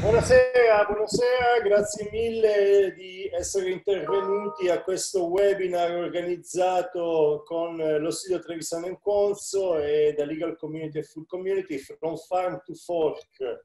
Buonasera, buonasera, grazie mille di essere intervenuti a questo webinar organizzato con lo studio Trevisano Conso e da Legal Community e Food Community From Farm to Fork,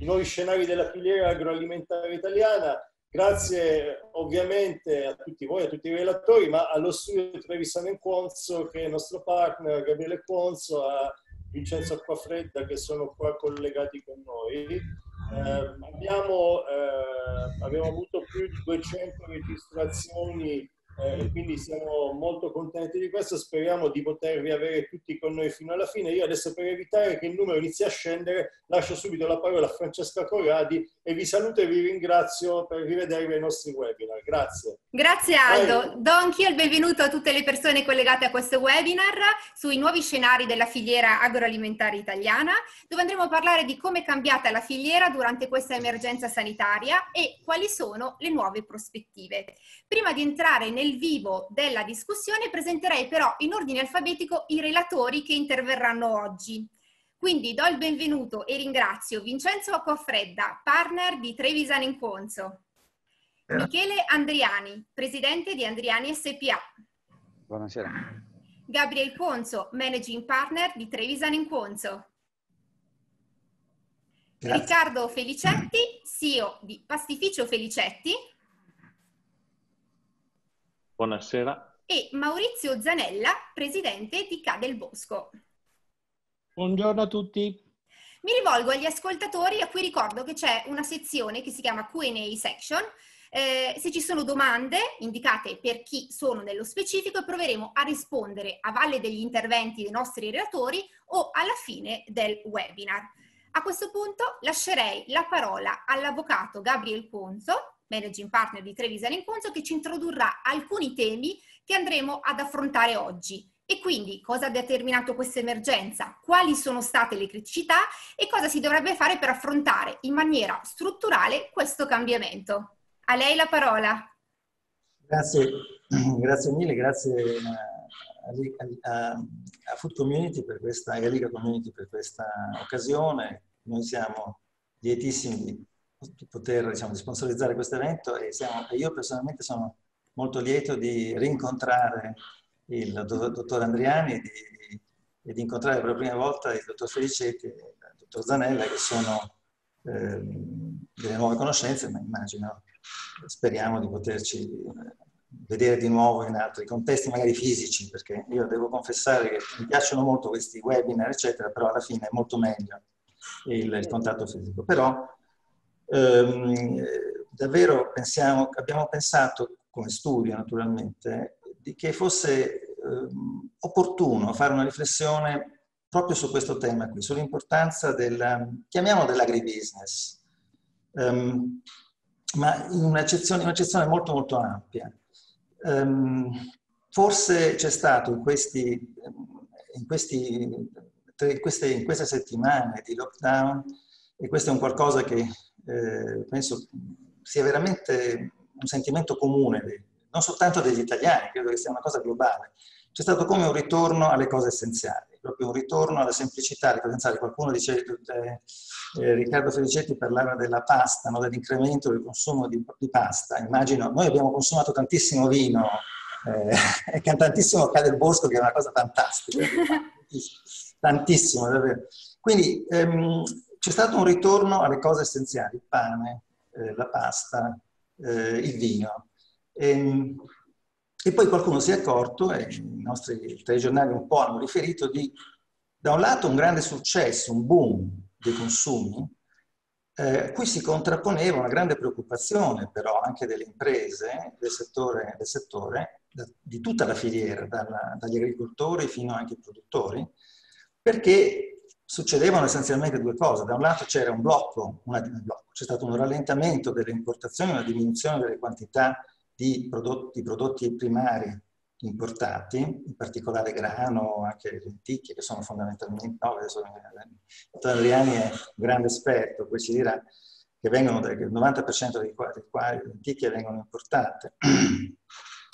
i nuovi scenari della filiera agroalimentare italiana. Grazie ovviamente a tutti voi, a tutti i relatori, ma allo studio Trevisano Conso che è il nostro partner Gabriele Conso, a Vincenzo Acquafredda che sono qua collegati con noi. Eh, abbiamo, eh, abbiamo avuto più di 200 registrazioni eh, quindi siamo molto contenti di questo, speriamo di potervi avere tutti con noi fino alla fine. Io adesso per evitare che il numero inizi a scendere lascio subito la parola a Francesca Corradi e vi saluto e vi ringrazio per rivedervi ai nostri webinar. Grazie. Grazie Aldo. Do anch'io il benvenuto a tutte le persone collegate a questo webinar sui nuovi scenari della filiera agroalimentare italiana, dove andremo a parlare di come è cambiata la filiera durante questa emergenza sanitaria e quali sono le nuove prospettive. Prima di entrare nel nel vivo della discussione presenterei però in ordine alfabetico i relatori che interverranno oggi. Quindi do il benvenuto e ringrazio Vincenzo Acquafredda, partner di Trevisan Inconso, Michele Andriani, presidente di Andriani SPA. Buonasera. Gabriel Conso, managing partner di Trevisan Inconso. Riccardo Felicetti, CEO di Pastificio Felicetti. Buonasera. E Maurizio Zanella, presidente di Ca del Bosco. Buongiorno a tutti. Mi rivolgo agli ascoltatori a cui ricordo che c'è una sezione che si chiama Q&A section. Eh, se ci sono domande indicate per chi sono nello specifico, proveremo a rispondere a valle degli interventi dei nostri relatori o alla fine del webinar. A questo punto lascerei la parola all'avvocato Gabriel Ponzo, managing partner di Trevisan Inconso, che ci introdurrà alcuni temi che andremo ad affrontare oggi. E quindi cosa ha determinato questa emergenza, quali sono state le criticità e cosa si dovrebbe fare per affrontare in maniera strutturale questo cambiamento. A lei la parola. Grazie, grazie mille, grazie a, a, a Food Community per questa, a Liga Community per questa occasione. Noi siamo lietissimi di poter diciamo, sponsorizzare questo evento e, siamo, io personalmente sono molto lieto di rincontrare il dottor Andriani di, e di, incontrare per la prima volta il dottor Felicetti e il dottor Zanella che sono eh, delle nuove conoscenze, ma immagino, speriamo di poterci eh, vedere di nuovo in altri contesti, magari fisici, perché io devo confessare che mi piacciono molto questi webinar, eccetera, però alla fine è molto meglio il, il contatto fisico. Però ehm, davvero pensiamo, abbiamo pensato, come studio naturalmente, che fosse ehm, opportuno fare una riflessione proprio su questo tema qui, sull'importanza del, chiamiamolo dell'agribusiness, um, ma in un'accezione, un'accezione molto molto ampia. Um, forse c'è stato in, questi, in, questi, in, queste, in queste settimane di lockdown, e questo è un qualcosa che eh, penso sia veramente un sentimento comune, non soltanto degli italiani, credo che sia una cosa globale. C'è stato come un ritorno alle cose essenziali, proprio un ritorno alla semplicità, alle cose essenziali. Qualcuno dice, eh, eh, Riccardo Felicetti parlava della pasta, no? dell'incremento del consumo di, di, pasta. Immagino, noi abbiamo consumato tantissimo vino eh, e tantissimo Ca del Bosco, che è una cosa fantastica. tantissimo, davvero. Quindi ehm, c'è stato un ritorno alle cose essenziali, il pane, eh, la pasta, eh, il vino. E, ehm, e, poi qualcuno si è accorto, e i nostri telegiornali un po' hanno riferito, di da un lato un grande successo, un boom dei consumi, eh, cui si contrapponeva una grande preoccupazione però anche delle imprese, del settore, del settore da, di tutta la filiera, dalla, dagli agricoltori fino anche ai produttori, perché succedevano essenzialmente due cose. Da un lato c'era un blocco, c'è stato un rallentamento delle importazioni, una diminuzione delle quantità di prodotti, prodotti primari importati, in particolare grano, anche lenticchie, che sono fondamentalmente, no, adesso eh, Adriani è un grande esperto, poi ci dirà che vengono, che il 90% dei quali, le lenticchie vengono importate.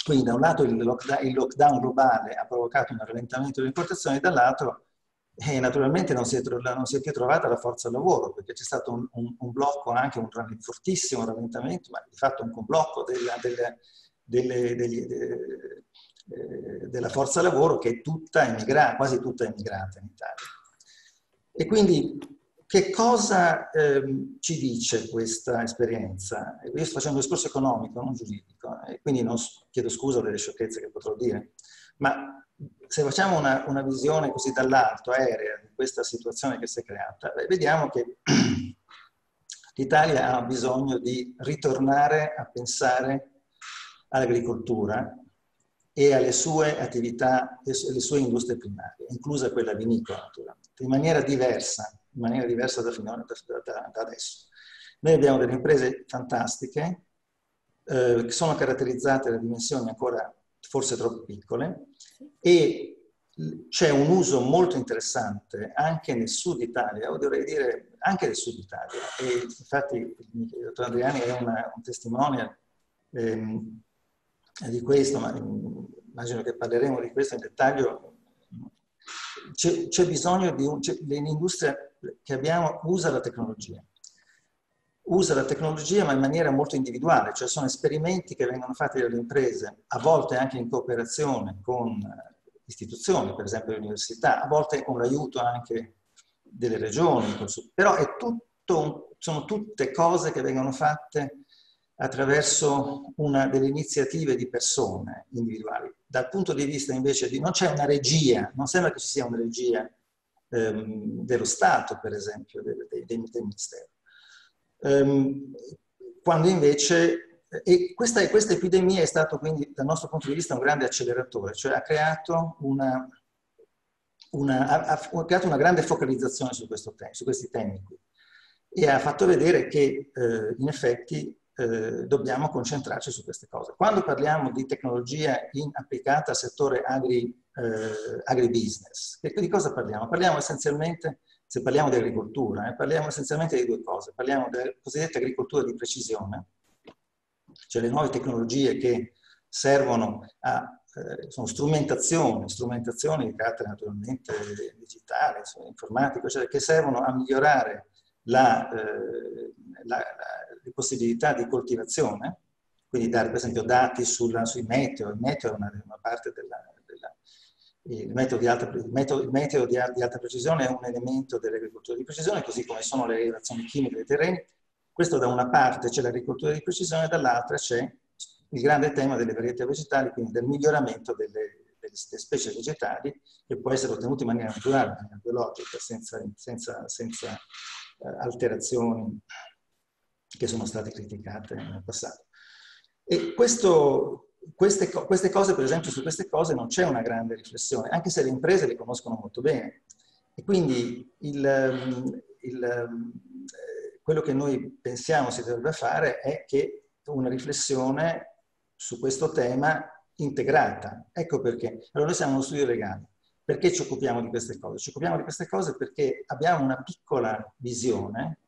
Quindi da un lato il lockdown, il lockdown globale ha provocato un rallentamento delle importazioni, dall'altro e naturalmente non si, è, non si, è, più trovata la forza lavoro perché c'è stato un, un, un blocco, anche un fortissimo rallentamento, ma di fatto un blocco della, della, delle, degli, de, eh, della forza lavoro che è tutta emigrata, quasi tutta emigrata in Italia. E quindi che cosa eh, ci dice questa esperienza? Io sto facendo un discorso economico, non giuridico, e quindi non chiedo scusa delle sciocchezze che potrò dire, ma se facciamo una, una visione così dall'alto, aerea, di questa situazione che si è creata, vediamo che l'Italia ha bisogno di ritornare a pensare all'agricoltura e alle sue attività, alle sue industrie primarie, inclusa quella vinicola naturalmente, in maniera diversa, in maniera diversa da, finora, da, da adesso. Noi abbiamo delle imprese fantastiche eh, che sono caratterizzate da dimensioni ancora forse troppo piccole, e c'è un uso molto interessante anche nel sud Italia, o dovrei dire anche nel sud Italia, e infatti il dottor Adriani è una, un testimone ehm, di questo, ma immagino che parleremo di questo in dettaglio. C'è, c'è bisogno di un, l'industria che abbiamo usa la tecnologia usa la tecnologia ma in maniera molto individuale, cioè sono esperimenti che vengono fatti dalle imprese, a volte anche in cooperazione con eh, istituzioni, per esempio le università, a volte con l'aiuto anche delle regioni, però tutto, sono tutte cose che vengono fatte attraverso una delle iniziative di persone individuali. Dal punto di vista invece di... non c'è una regia, non sembra che ci sia una regia ehm, dello Stato, per esempio, del, del, del Ministero quando invece, e questa, questa, epidemia è stata quindi dal nostro punto di vista un grande acceleratore, cioè ha creato una, una, ha, ha creato una grande focalizzazione su, tema, su, questi temi qui e ha fatto vedere che eh, in effetti eh, dobbiamo concentrarci su queste cose. Quando parliamo di tecnologia applicata al settore agri, eh, agribusiness, di cosa parliamo? Parliamo essenzialmente se parliamo di agricoltura, eh, parliamo essenzialmente di due cose. Parliamo della cosiddetta agricoltura di precisione, cioè le nuove tecnologie che servono a eh, sono strumentazioni, strumentazioni di carattere naturalmente digitale, informatico, cioè che servono a migliorare la, eh, la, la, le possibilità di coltivazione, quindi dare per esempio dati sulla, sui meteo, il meteo è una, una parte della, il metodo, di alta, il metodo, il metodo di, di, alta, precisione è un elemento dell'agricoltura di precisione, così come sono le relazioni chimiche dei terreni. Questo da una parte c'è l'agricoltura di precisione, dall'altra c'è il grande tema delle varietà vegetali, quindi del miglioramento delle, delle, specie vegetali, che può essere ottenuto in maniera naturale, in maniera biologica, senza, senza, senza eh, alterazioni che sono state criticate nel passato. E questo queste, queste, cose, per esempio, su queste cose non c'è una grande riflessione, anche se le imprese le conoscono molto bene. E quindi il, ehm, il, ehm, quello che noi pensiamo si dovrebbe fare è che una riflessione su questo tema integrata. Ecco perché. Allora noi siamo uno studio legale. Perché ci occupiamo di queste cose? Ci occupiamo di queste cose perché abbiamo una piccola visione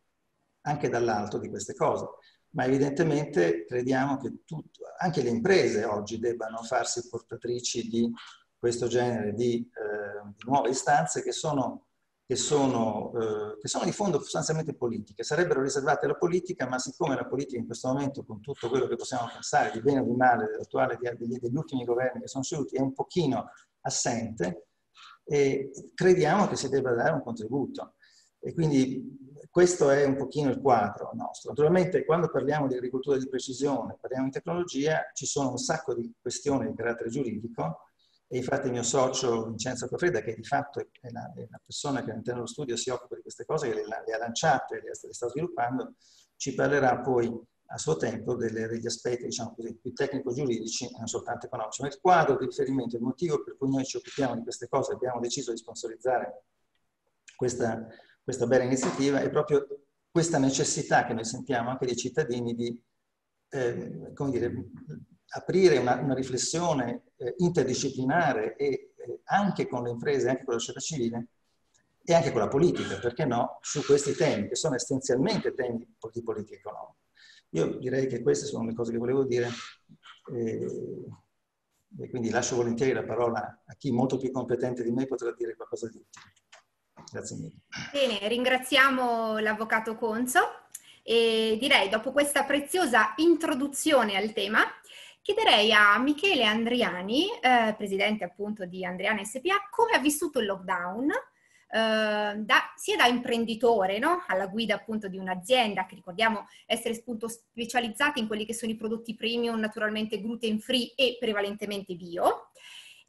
anche dall'alto di queste cose ma evidentemente crediamo che tutto, anche le imprese oggi debbano farsi portatrici di questo genere di, eh, di nuove istanze che sono, che, sono, eh, che sono, di fondo sostanzialmente politiche. Sarebbero riservate alla politica, ma siccome la politica in questo momento, con tutto quello che possiamo pensare di bene o di male degli, degli ultimi governi che sono seduti, è un pochino assente, crediamo che si debba dare un contributo. E quindi questo è un pochino il quadro nostro. Naturalmente quando parliamo di agricoltura di precisione, parliamo di tecnologia, ci sono un sacco di questioni di carattere giuridico e infatti il mio socio Vincenzo Cofreda, che di fatto è la, è la persona che all'interno dello studio si occupa di queste cose, che le, le ha lanciate, le, le sta sviluppando, ci parlerà poi a suo tempo delle, degli aspetti diciamo così, più tecnico-giuridici e non soltanto economici. Ma il quadro di riferimento, il motivo per cui noi ci occupiamo di queste cose, abbiamo deciso di sponsorizzare questa questa bella iniziativa è proprio questa necessità che noi sentiamo anche dei cittadini di eh, dire, aprire una, una riflessione eh, interdisciplinare e eh, anche con le imprese, anche con la società civile e anche con la politica, perché no, su questi temi che sono essenzialmente temi di politica economica. Io direi che queste sono le cose che volevo dire eh, e quindi lascio volentieri la parola a chi molto più competente di me potrà dire qualcosa di utile. Grazie mille. Bene, ringraziamo l'Avvocato Conso e direi dopo questa preziosa introduzione al tema chiederei a Michele Andriani, eh, presidente appunto di Andriani SPA, come ha vissuto il lockdown eh, da, sia da imprenditore no? alla guida appunto di un'azienda che ricordiamo essere appunto specializzati in quelli che sono i prodotti premium naturalmente gluten free e prevalentemente bio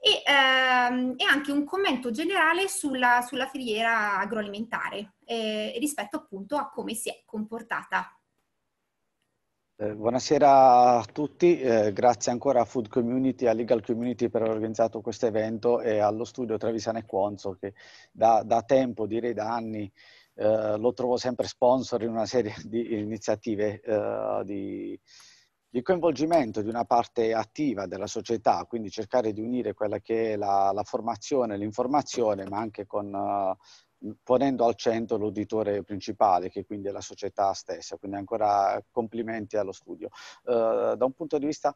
e, ehm, e anche un commento generale sulla, sulla filiera agroalimentare eh, rispetto appunto a come si è comportata. Eh, buonasera a tutti, eh, grazie ancora a Food Community a Legal Community per aver organizzato questo evento e allo studio Trevisano e Quonzo che da, da tempo, direi da anni, eh, lo trovo sempre sponsor in una serie di iniziative eh, di, di, coinvolgimento di una parte attiva della società, quindi cercare di unire quella che è la, la formazione, l'informazione, ma anche con uh, ponendo al centro l'uditore principale, che quindi è la società stessa. Quindi ancora complimenti allo studio. Uh, da un punto di vista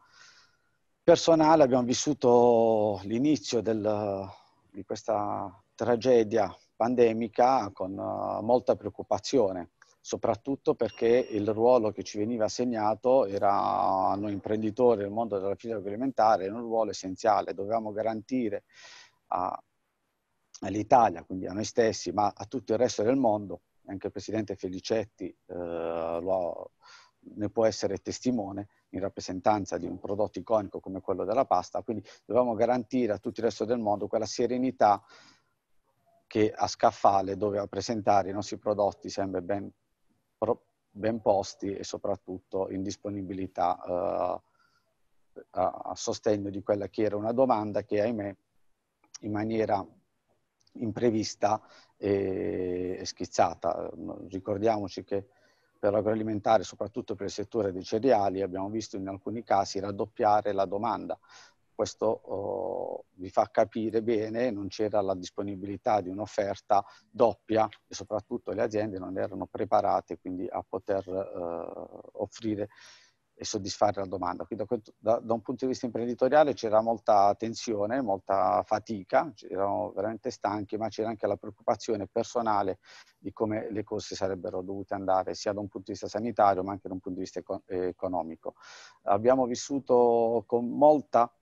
personale abbiamo vissuto l'inizio del, di questa tragedia pandemica con uh, molta preoccupazione, soprattutto perché il ruolo che ci veniva assegnato era a noi imprenditori del mondo della filiera agroalimentare, era un ruolo essenziale, dovevamo garantire a, all'Italia, quindi a noi stessi, ma a tutto il resto del mondo, anche il Presidente Felicetti eh, lo, ne può essere testimone in rappresentanza di un prodotto iconico come quello della pasta, quindi dobbiamo garantire a tutto il resto del mondo quella serenità che a Scaffale doveva presentare i nostri prodotti sempre ben, ben posti e soprattutto in disponibilità eh, a, sostegno di quella che era una domanda che ahimè in maniera imprevista e, schizzata. Ricordiamoci che per l'agroalimentare, soprattutto per il settore dei cereali, abbiamo visto in alcuni casi raddoppiare la domanda. Questo oh, vi fa capire bene, non c'era la disponibilità di un'offerta doppia e soprattutto le aziende non erano preparate quindi a poter eh, offrire e soddisfare la domanda. Quindi da, da, un punto di vista imprenditoriale c'era molta tensione, molta fatica, erano veramente stanchi, ma c'era anche la preoccupazione personale di come le cose sarebbero dovute andare, sia da un punto di vista sanitario ma anche da un punto di vista economico. Abbiamo vissuto con molta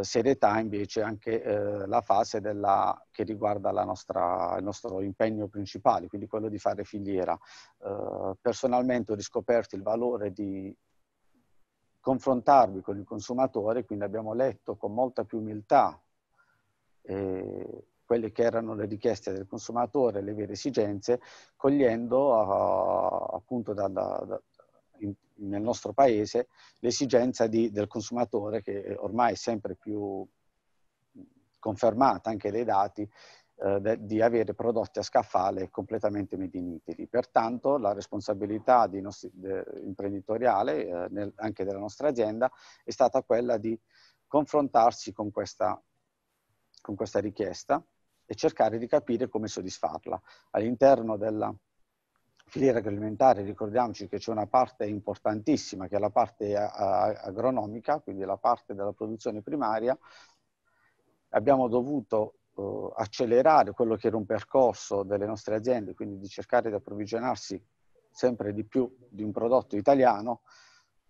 serietà invece anche eh, la fase della, che riguarda nostra, il nostro impegno principale, quindi quello di fare filiera. Eh, personalmente ho riscoperto il valore di confrontarvi con il consumatore, quindi abbiamo letto con molta più umiltà eh, quelle che erano le richieste del consumatore, le vere esigenze, cogliendo uh, appunto da, da, nel nostro paese l'esigenza di, del consumatore che ormai è sempre più confermata anche dai dati eh, di avere prodotti a scaffale completamente made in Italy. Pertanto la responsabilità nostri, de, imprenditoriale eh, nel, anche della nostra azienda è stata quella di confrontarsi con questa, con questa richiesta e cercare di capire come soddisfarla. All'interno della filiera agroalimentare ricordiamoci che c'è una parte importantissima che è la parte agronomica, quindi la parte della produzione primaria. Abbiamo dovuto uh, accelerare quello che era un percorso delle nostre aziende, quindi di cercare di approvvigionarsi sempre di più di un prodotto italiano,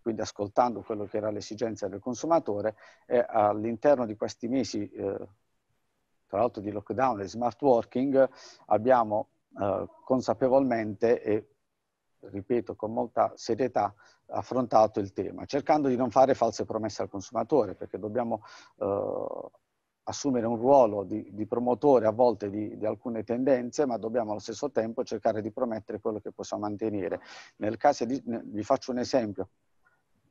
quindi ascoltando quello che era l'esigenza del consumatore e all'interno di questi mesi, eh, tra l'altro di lockdown e smart working, abbiamo eh, consapevolmente e ripeto con molta serietà affrontato il tema, cercando di non fare false promesse al consumatore, perché dobbiamo eh, assumere un ruolo di, di promotore a volte di, di, alcune tendenze, ma dobbiamo allo stesso tempo cercare di promettere quello che possiamo mantenere. Nel caso di, vi faccio un esempio,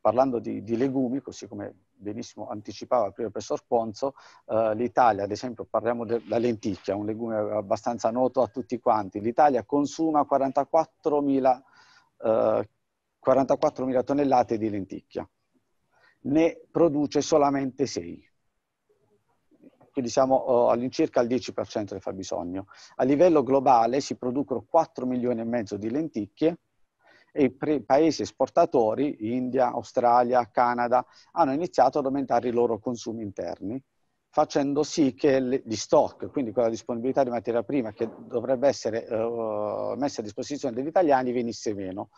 parlando di, di, legumi, così come benissimo anticipava prima il professor Ponzo, eh, l'Italia, ad esempio, parliamo della lenticchia, un legume abbastanza noto a tutti quanti, l'Italia consuma 44.000 eh, 44 tonnellate di lenticchia, ne produce solamente 6 quindi siamo oh, all'incirca al 10% del fabbisogno. A livello globale si producono 4 milioni e mezzo di lenticchie e i paesi esportatori, India, Australia, Canada, hanno iniziato ad aumentare i loro consumi interni facendo sì che gli stock, quindi quella disponibilità di materia prima che dovrebbe essere uh, messa a disposizione degli italiani, venisse meno.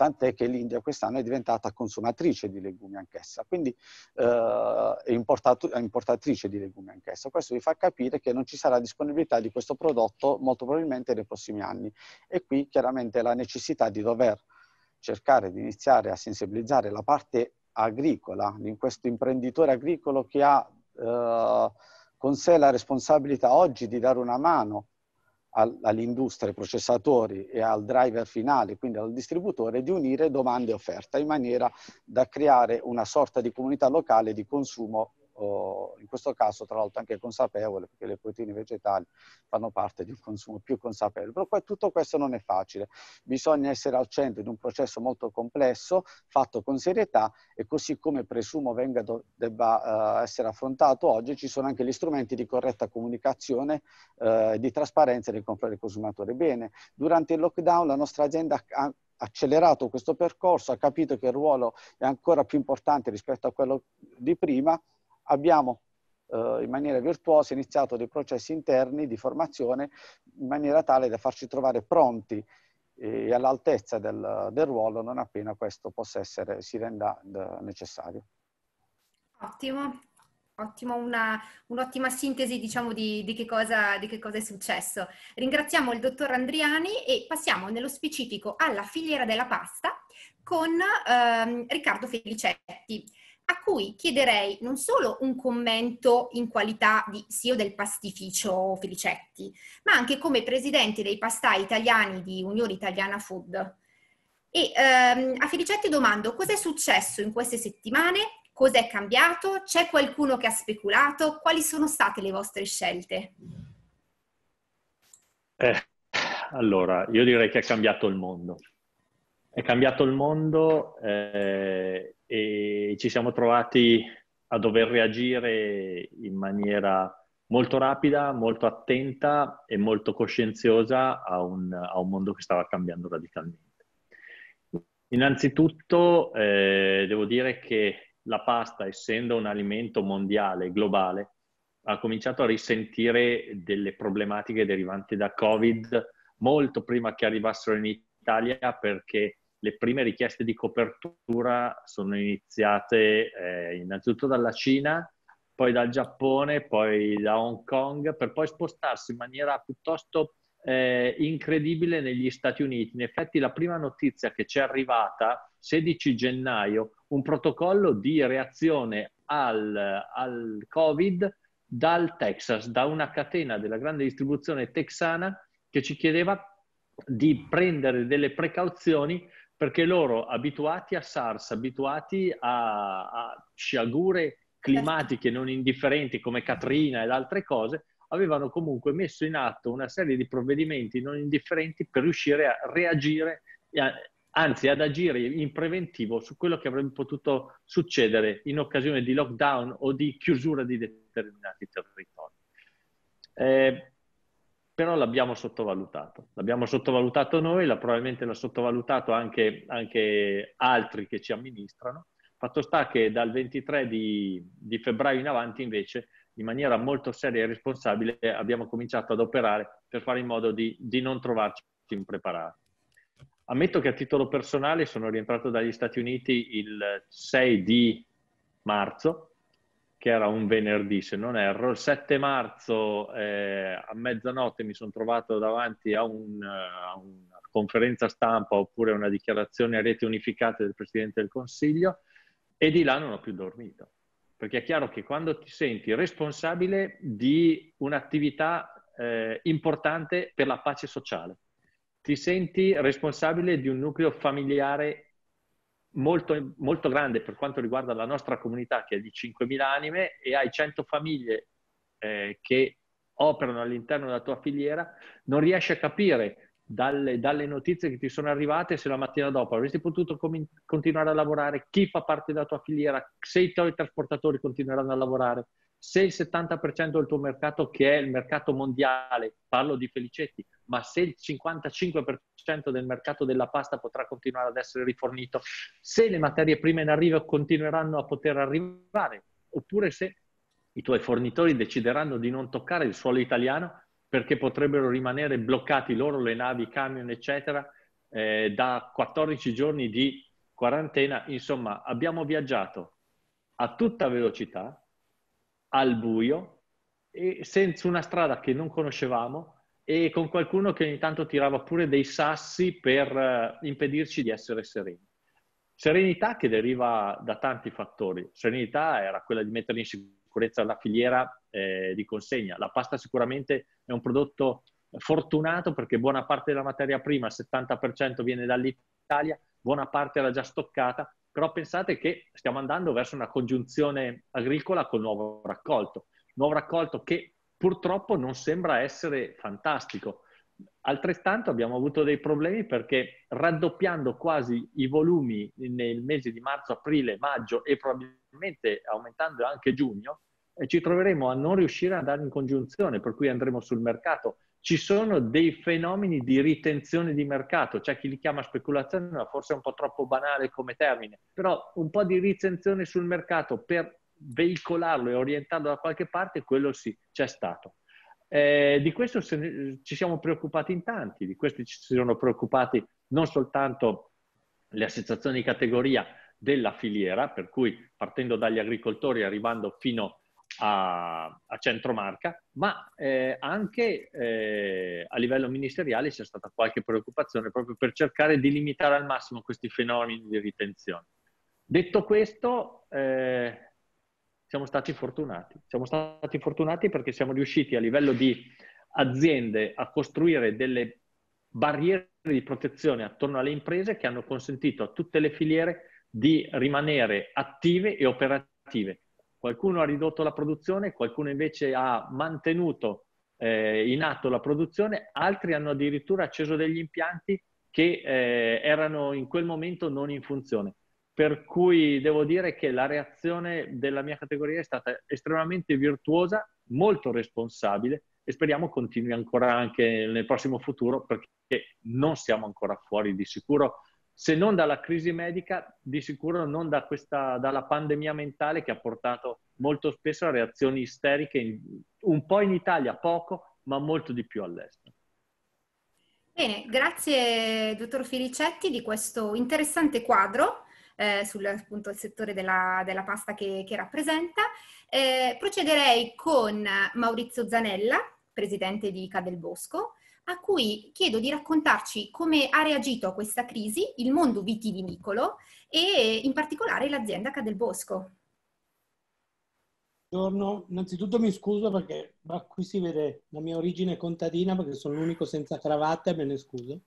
Tant'è che l'India quest'anno è diventata consumatrice di legumi anch'essa, quindi uh, è importatrice di legumi anch'essa. Questo vi fa capire che non ci sarà disponibilità di questo prodotto molto probabilmente nei prossimi anni. E qui chiaramente la necessità di dover cercare di iniziare a sensibilizzare la parte agricola, in questo imprenditore agricolo che ha eh, con sé la responsabilità oggi di dare una mano all'industria, ai processatori e al driver finale, quindi al distributore, di unire domande e offerta in maniera da creare una sorta di comunità locale di consumo in questo caso tra l'altro anche consapevole, perché le proteine vegetali fanno parte di un consumo più consapevole. Però poi tutto questo non è facile, bisogna essere al centro di un processo molto complesso, fatto con serietà e così come presumo venga, debba uh, essere affrontato oggi, ci sono anche gli strumenti di corretta comunicazione e uh, di trasparenza nei confronti del consumatore. Bene, durante il lockdown la nostra azienda ha accelerato questo percorso, ha capito che il ruolo è ancora più importante rispetto a quello di prima abbiamo eh, in maniera virtuosa iniziato dei processi interni di formazione in maniera tale da farci trovare pronti e all'altezza del, del ruolo non appena questo possa essere, si renda eh, necessario. Ottimo, Ottimo, una, un'ottima sintesi diciamo di, di, che cosa, di, che cosa, è successo. Ringraziamo il dottor Andriani e passiamo nello specifico alla filiera della pasta con ehm, Riccardo Felicetti a cui chiederei non solo un commento in qualità di CEO del pastificio Felicetti, ma anche come presidente dei pastai italiani di Unione Italiana Food. E ehm, a Felicetti domando cosa è successo in queste settimane, cosa è cambiato, c'è qualcuno che ha speculato, quali sono state le vostre scelte? Eh, allora, io direi che è cambiato il mondo. È cambiato il mondo eh, e ci siamo trovati a dover reagire in maniera molto rapida, molto attenta e molto coscienziosa a un, a un mondo che stava cambiando radicalmente. Innanzitutto eh, devo dire che la pasta, essendo un alimento mondiale, globale, ha cominciato a risentire delle problematiche derivanti da Covid molto prima che arrivassero in Italia perché le prime richieste di copertura sono iniziate eh, innanzitutto dalla Cina, poi dal Giappone, poi da Hong Kong, per poi spostarsi in maniera piuttosto eh, incredibile negli Stati Uniti. In effetti la prima notizia che ci è arrivata, 16 gennaio, un protocollo di reazione al, al Covid dal Texas, da una catena della grande distribuzione texana che ci chiedeva di prendere delle precauzioni perché loro abituati a SARS, abituati a, a sciagure climatiche non indifferenti come Katrina ed altre cose, avevano comunque messo in atto una serie di provvedimenti non indifferenti per riuscire a reagire, anzi ad agire in preventivo su quello che avrebbe potuto succedere in occasione di lockdown o di chiusura di determinati territori. Eh, però l'abbiamo sottovalutato. L'abbiamo sottovalutato noi, la, probabilmente l'ha sottovalutato anche, anche, altri che ci amministrano. Fatto sta che dal 23 di, di, febbraio in avanti, invece, in maniera molto seria e responsabile, abbiamo cominciato ad operare per fare in modo di, di non trovarci impreparati. Ammetto che a titolo personale sono rientrato dagli Stati Uniti il 6 di marzo che era un venerdì se non erro, il 7 marzo eh, a mezzanotte mi sono trovato davanti a, un, a, una conferenza stampa oppure una dichiarazione a rete unificate del Presidente del Consiglio e di là non ho più dormito. Perché è chiaro che quando ti senti responsabile di un'attività eh, importante per la pace sociale, ti senti responsabile di un nucleo familiare molto, molto grande per quanto riguarda la nostra comunità che è di 5.000 anime e hai 100 famiglie eh, che operano all'interno della tua filiera, non riesci a capire dalle, dalle, notizie che ti sono arrivate se la mattina dopo avresti potuto com- continuare a lavorare, chi fa parte della tua filiera, se i tuoi trasportatori continueranno a lavorare, se il 70% del tuo mercato, che è il mercato mondiale, parlo di Felicetti, ma se il 55% del mercato della pasta potrà continuare ad essere rifornito, se le materie prime in arrivo continueranno a poter arrivare, oppure se i tuoi fornitori decideranno di non toccare il suolo italiano perché potrebbero rimanere bloccati loro, le navi, i camion, eccetera, eh, da 14 giorni di quarantena. Insomma, abbiamo viaggiato a tutta velocità, al buio, senza una strada che non conoscevamo e con qualcuno che ogni tanto tirava pure dei sassi per uh, impedirci di essere sereni. Serenità che deriva da tanti fattori. Serenità era quella di mettere in sicurezza la filiera eh, di consegna. La pasta sicuramente è un prodotto fortunato perché buona parte della materia prima, il 70% viene dall'Italia, buona parte era già stoccata, però pensate che stiamo andando verso una congiunzione agricola col nuovo raccolto. Nuovo raccolto che purtroppo non sembra essere fantastico. Altrettanto abbiamo avuto dei problemi perché raddoppiando quasi i volumi nel mese di marzo, aprile, maggio e probabilmente aumentando anche giugno, eh, ci troveremo a non riuscire ad andare in congiunzione, per cui andremo sul mercato. Ci sono dei fenomeni di ritenzione di mercato, c'è chi li chiama speculazione, ma forse è un po' troppo banale come termine, però un po' di ritenzione sul mercato per veicolarlo e orientarlo da qualche parte, quello sì, c'è stato. Eh, di questo ne, ci siamo preoccupati in tanti, di questo ci sono preoccupati non soltanto le associazioni di categoria della filiera, per cui partendo dagli agricoltori arrivando fino a, a Centromarca, ma eh, anche eh, a livello ministeriale c'è stata qualche preoccupazione proprio per cercare di limitare al massimo questi fenomeni di ritenzione. Detto questo, eh, siamo stati fortunati. Siamo stati fortunati perché siamo riusciti a livello di aziende a costruire delle barriere di protezione attorno alle imprese che hanno consentito a tutte le filiere di rimanere attive e operative. Qualcuno ha ridotto la produzione, qualcuno invece ha mantenuto eh, in atto la produzione, altri hanno addirittura acceso degli impianti che eh, erano in quel momento non in funzione. Per cui devo dire che la reazione della mia categoria è stata estremamente virtuosa, molto responsabile e speriamo continui ancora anche nel prossimo futuro perché non siamo ancora fuori di sicuro, se non dalla crisi medica, di sicuro non da questa, dalla pandemia mentale che ha portato molto spesso a reazioni isteriche, in, un po' in Italia, poco, ma molto di più all'estero. Bene, grazie dottor Felicetti di questo interessante quadro eh, sul appunto, settore della, della pasta che, che rappresenta. Eh, procederei con Maurizio Zanella, presidente di Cadelbosco, a cui chiedo di raccontarci come ha reagito a questa crisi il mondo vitivinicolo e in particolare l'azienda Cadelbosco. Buongiorno, innanzitutto mi scuso perché qui si vede la mia origine contadina perché sono l'unico senza cravatta e me ne scuso.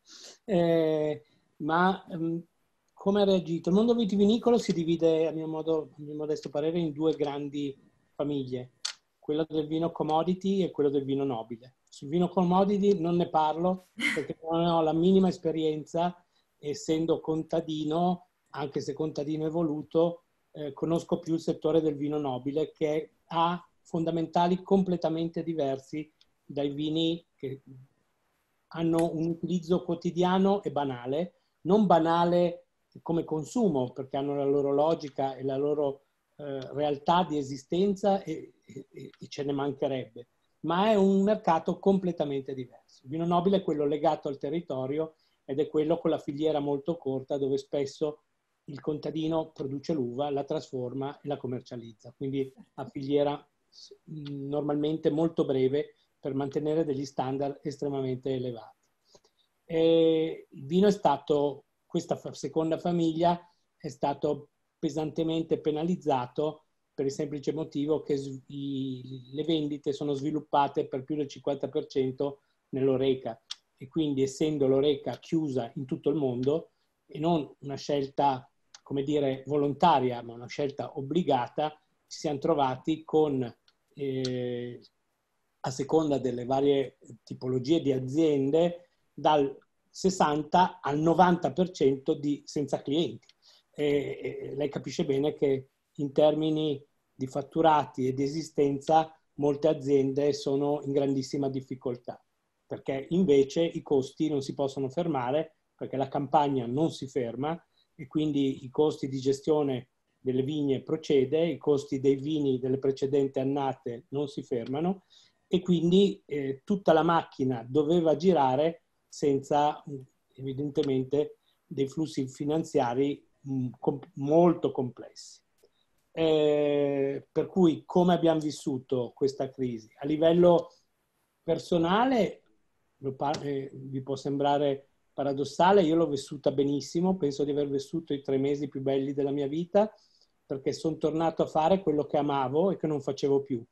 Eh, ma ehm, come ha reagito? Il mondo vitivinicolo si divide, a mio, modo, a mio modesto parere, in due grandi famiglie, quello del vino commodity e quello del vino nobile. Sul vino commodity non ne parlo perché non ho la minima esperienza, essendo contadino, anche se contadino evoluto, eh, conosco più il settore del vino nobile che ha fondamentali completamente diversi dai vini che hanno un utilizzo quotidiano e banale, non banale come consumo, perché hanno la loro logica e la loro eh, realtà di esistenza e, e, e, ce ne mancherebbe, ma è un mercato completamente diverso. Il vino nobile è quello legato al territorio ed è quello con la filiera molto corta dove spesso il contadino produce l'uva, la trasforma e la commercializza, quindi a filiera normalmente molto breve per mantenere degli standard estremamente elevati. E il vino è stato questa seconda famiglia è stato pesantemente penalizzato per il semplice motivo che i, le vendite sono sviluppate per più del 50% nell'Oreca e quindi essendo l'Oreca chiusa in tutto il mondo e non una scelta, come dire, volontaria, ma una scelta obbligata, ci siamo trovati con, eh, a seconda delle varie tipologie di aziende, dal 60 al 90% di senza clienti. E, e lei capisce bene che in termini di fatturati e di esistenza molte aziende sono in grandissima difficoltà, perché invece i costi non si possono fermare, perché la campagna non si ferma e quindi i costi di gestione delle vigne procede, i costi dei vini delle precedenti annate non si fermano e quindi eh, tutta la macchina doveva girare senza evidentemente dei flussi finanziari mh, com- molto complessi. Eh, per cui come abbiamo vissuto questa crisi? A livello personale, eh, vi può sembrare paradossale, io l'ho vissuta benissimo, penso di aver vissuto i tre mesi più belli della mia vita perché sono tornato a fare quello che amavo e che non facevo più.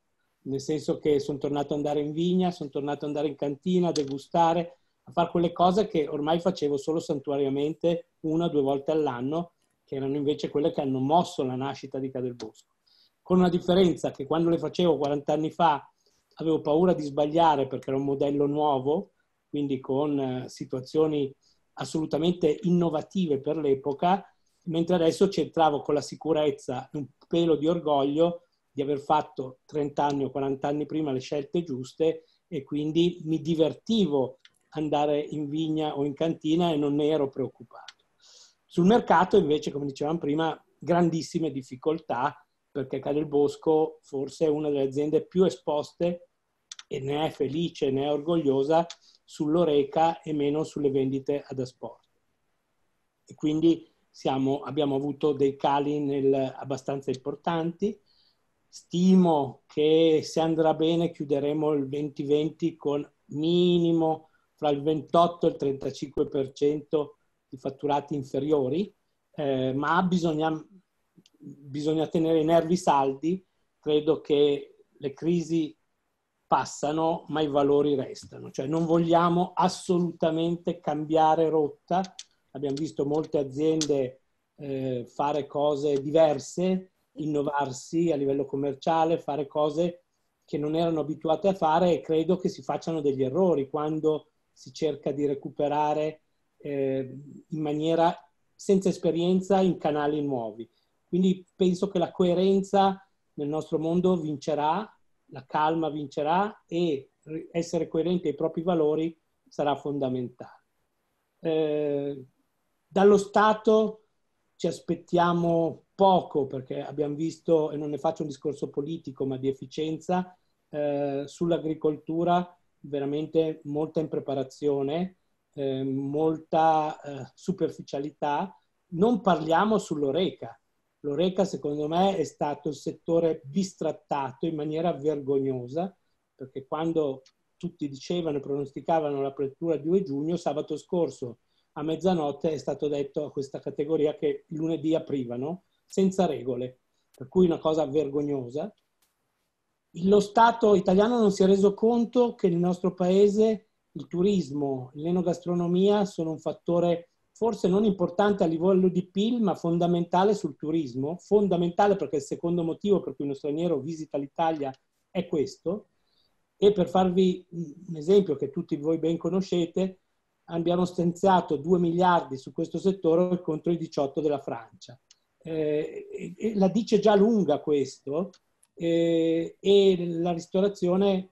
Nel senso che sono tornato ad andare in vigna, sono tornato ad andare in cantina, a degustare, a fare quelle cose che ormai facevo solo santuariamente una o due volte all'anno, che erano invece quelle che hanno mosso la nascita di Cadelbosco. Con una differenza che quando le facevo 40 anni fa avevo paura di sbagliare perché era un modello nuovo, quindi con eh, situazioni assolutamente innovative per l'epoca, mentre adesso c'entravo con la sicurezza e un pelo di orgoglio di aver fatto 30 anni o 40 anni prima le scelte giuste e quindi mi divertivo andare in vigna o in cantina e non ne ero preoccupato. Sul mercato invece, come dicevamo prima, grandissime difficoltà perché Cadel Bosco forse è una delle aziende più esposte e ne è felice, ne è orgogliosa sull'oreca e meno sulle vendite ad asporto. E quindi siamo, abbiamo avuto dei cali nel, abbastanza importanti. Stimo che se andrà bene chiuderemo il 2020 con minimo fra il 28 e il 35% di fatturati inferiori, eh, ma bisogna, bisogna tenere i nervi saldi. Credo che le crisi passano, ma i valori restano. Cioè non vogliamo assolutamente cambiare rotta. Abbiamo visto molte aziende eh, fare cose diverse, innovarsi a livello commerciale, fare cose che non erano abituate a fare e credo che si facciano degli errori quando si cerca di recuperare eh, in maniera senza esperienza in canali nuovi. Quindi penso che la coerenza nel nostro mondo vincerà, la calma vincerà e essere coerenti ai propri valori sarà fondamentale. Eh, dallo Stato ci aspettiamo poco perché abbiamo visto, e non ne faccio un discorso politico ma di efficienza, eh, sull'agricoltura veramente molta impreparazione, eh, molta eh, superficialità. Non parliamo sull'oreca. L'oreca, secondo me, è stato il settore bistrattato in maniera vergognosa, perché quando tutti dicevano e pronosticavano l'apertura di 2 giugno, sabato scorso a mezzanotte è stato detto a questa categoria che lunedì aprivano senza regole, per cui una cosa vergognosa lo Stato italiano non si è reso conto che nel nostro paese il turismo, l'enogastronomia sono un fattore forse non importante a livello di PIL, ma fondamentale sul turismo, fondamentale perché il secondo motivo per cui uno straniero visita l'Italia è questo. E per farvi un esempio che tutti voi ben conoscete, abbiamo stanziato 2 miliardi su questo settore contro i 18 della Francia. Eh, la dice già lunga questo, eh, e la ristorazione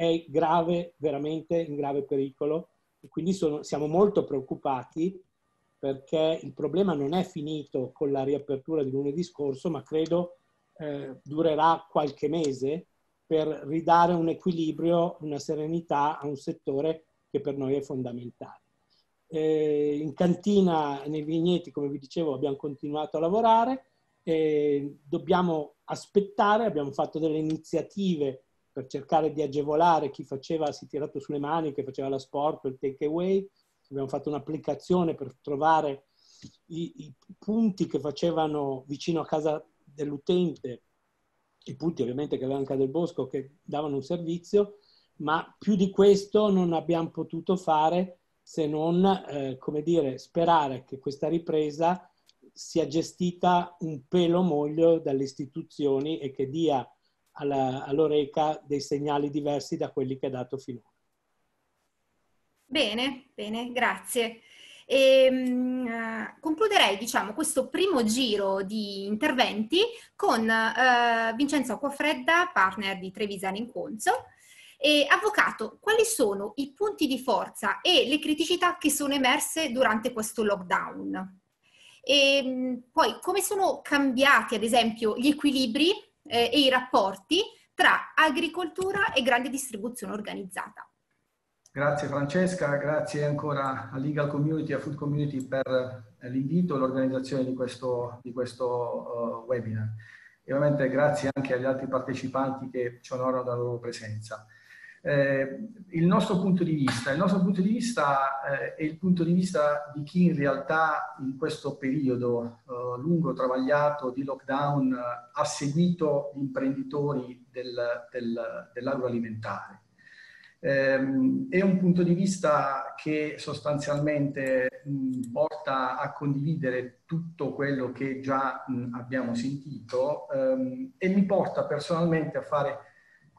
è grave, veramente in grave pericolo e quindi sono, siamo molto preoccupati perché il problema non è finito con la riapertura di lunedì scorso, ma credo eh, durerà qualche mese per ridare un equilibrio, una serenità a un settore che per noi è fondamentale. Eh, in cantina, nei vigneti, come vi dicevo, abbiamo continuato a lavorare, eh, dobbiamo aspettare, abbiamo fatto delle iniziative per cercare di agevolare chi faceva, si è tirato sulle mani, che faceva la sport, il take away, abbiamo fatto un'applicazione per trovare i, i punti che facevano vicino a casa dell'utente, i punti ovviamente che avevano Casa del Bosco che davano un servizio, ma più di questo non abbiamo potuto fare se non, eh, come dire, sperare che questa ripresa sia gestita un pelo meglio dalle istituzioni e che dia alla, all'Oreca dei segnali diversi da quelli che ha dato finora. Bene, bene, grazie. E, um, concluderei diciamo, questo primo giro di interventi con uh, Vincenzo Acquafredda, partner di Trevisani Inconzo. E, avvocato, quali sono i punti di forza e le criticità che sono emerse durante questo lockdown? E poi come sono cambiati, ad esempio, gli equilibri eh, e i rapporti tra agricoltura e grande distribuzione organizzata. Grazie Francesca, grazie ancora a Legal Community a Food Community per l'invito e l'organizzazione di questo, di questo uh, webinar. E ovviamente grazie anche agli altri partecipanti che ci onorano della loro presenza. Eh, il nostro punto di vista, il nostro punto di vista eh, è il punto di vista di chi in realtà in questo periodo eh, lungo, travagliato di lockdown ha seguito gli imprenditori del, del, dell'agroalimentare. Eh, è un punto di vista che sostanzialmente mh, porta a condividere tutto quello che già mh, abbiamo sentito ehm, e mi porta personalmente a fare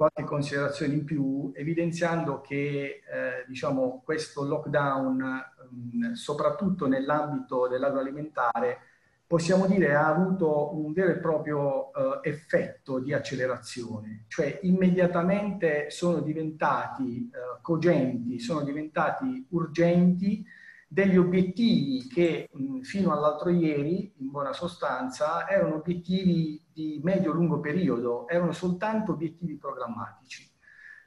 qualche considerazione in più, evidenziando che eh, diciamo, questo lockdown, mh, soprattutto nell'ambito dell'agroalimentare, possiamo dire ha avuto un vero e proprio eh, effetto di accelerazione, cioè immediatamente sono diventati eh, cogenti, sono diventati urgenti degli obiettivi che mh, fino all'altro ieri, in buona sostanza, erano obiettivi di medio-lungo periodo, erano soltanto obiettivi programmatici.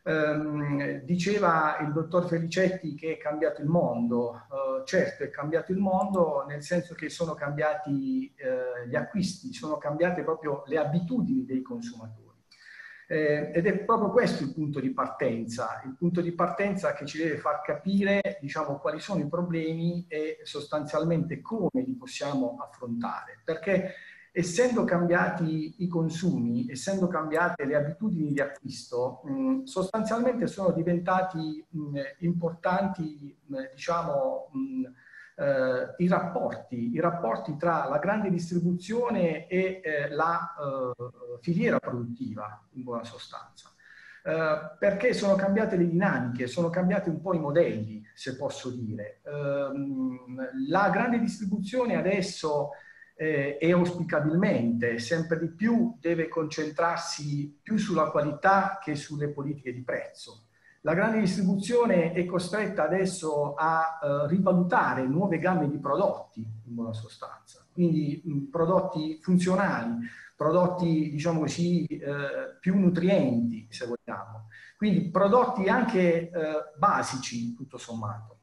Um, diceva il dottor Felicetti che è cambiato il mondo, uh, certo è cambiato il mondo nel senso che sono cambiati uh, gli acquisti, sono cambiate proprio le abitudini dei consumatori. Eh, ed è proprio questo il punto di partenza, il punto di partenza che ci deve far capire diciamo, quali sono i problemi e sostanzialmente come li possiamo affrontare. Perché essendo cambiati i consumi, essendo cambiate le abitudini di acquisto, mh, sostanzialmente sono diventati mh, importanti mh, diciamo, eh, i, rapporti, i rapporti tra la grande distribuzione e eh, la eh, filiera produttiva, in buona sostanza. Uh, perché sono cambiate le dinamiche, sono cambiati un po' i modelli, se posso dire. Uh, la grande distribuzione adesso eh, e auspicabilmente sempre di più deve concentrarsi più sulla qualità che sulle politiche di prezzo. La grande distribuzione è costretta adesso a eh, rivalutare nuove gamme di prodotti, in buona sostanza, quindi mh, prodotti funzionali, prodotti, diciamo così, eh, più nutrienti, se vogliamo. Quindi prodotti anche eh, basici, tutto sommato.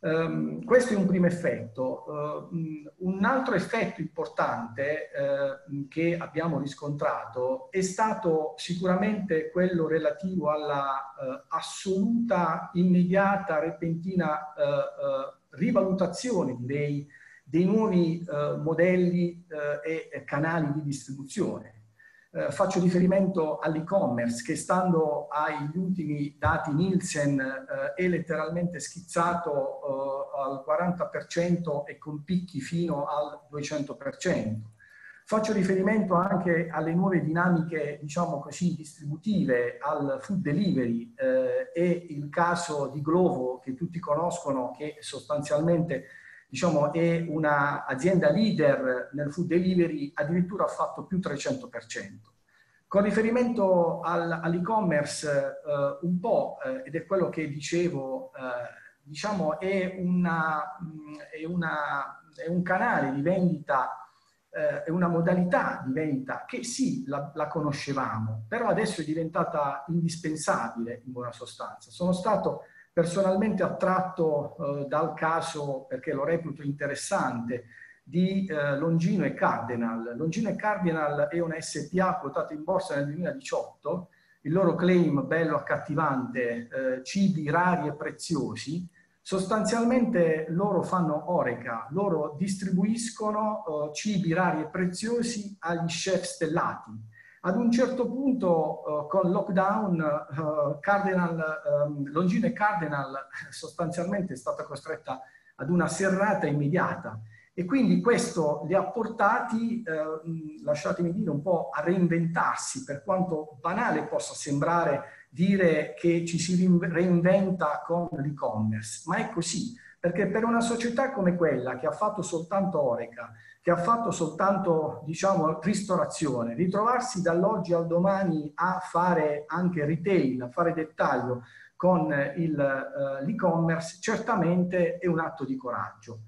Um, questo è un primo effetto. Uh, un altro effetto importante uh, che abbiamo riscontrato è stato sicuramente quello relativo alla uh, assoluta, immediata, repentina rivalutazione, direi, dei nuovi modelli e canali di distribuzione. Eh, faccio riferimento all'e-commerce che stando agli ultimi dati Nielsen eh, è letteralmente schizzato eh, al 40% e con picchi fino al 200%. Faccio riferimento anche alle nuove dinamiche, diciamo così, distributive, al food delivery eh, e il caso di Glovo che tutti conoscono che sostanzialmente diciamo, è un'azienda leader nel food delivery, addirittura ha fatto più 300%. Con riferimento al, all'e-commerce, eh, un po', eh, ed è quello che dicevo, eh, diciamo, è, una, mm, è, una, è, un canale di vendita, eh, è una modalità di vendita che sì, la, la, conoscevamo, però adesso è diventata indispensabile in buona sostanza. Sono stato personalmente attratto eh, dal caso, perché lo reputo interessante, di eh, Longino e Cardinal. Longino e Cardinal è una SPA quotata in borsa nel 2018, il loro claim bello accattivante, eh, cibi rari e preziosi, sostanzialmente loro fanno oreca, loro distribuiscono eh, cibi rari e preziosi agli chef stellati ad un certo punto, uh, con lockdown, uh, Cardinal, um, Longino e Cardinal sostanzialmente è stata costretta ad una serrata immediata. E quindi questo li ha portati, eh, lasciatemi dire, un po' a reinventarsi, per quanto banale possa sembrare dire che ci si reinventa con l'e-commerce, ma è così, perché per una società come quella che ha fatto soltanto Oreca, che ha fatto soltanto, diciamo, ristorazione, ritrovarsi dall'oggi al domani a fare anche retail, a fare dettaglio con uh, l'e-commerce, certamente è un atto di coraggio.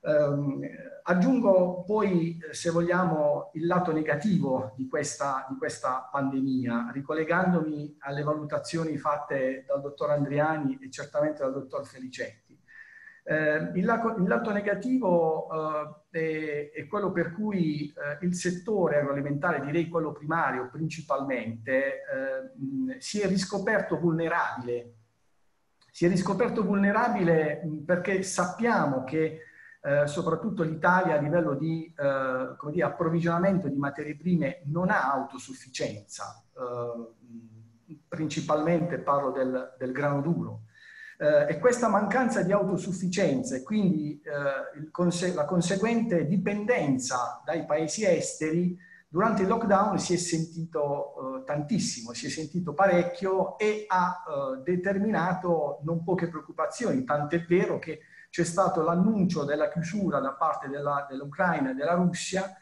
Um, aggiungo poi, se vogliamo, il lato negativo di questa, di questa, pandemia, ricollegandomi alle valutazioni fatte dal dottor Andriani e certamente dal dottor Felicetti. Eh, il, lato, il, lato, negativo eh, è, è, quello per cui eh, il settore agroalimentare, direi quello primario principalmente, eh, si è riscoperto vulnerabile. Si è riscoperto vulnerabile perché sappiamo che eh, soprattutto l'Italia a livello di eh, dire, approvvigionamento di materie prime non ha autosufficienza, principalmente parlo del, del grano duro. Eh, e questa mancanza di autosufficienza e quindi eh, conse- la conseguente dipendenza dai paesi esteri durante il lockdown si è sentito eh, tantissimo, si è sentito parecchio e ha determinato non poche preoccupazioni, tant'è vero che c'è stato l'annuncio della chiusura da parte dell'Ucraina e della Russia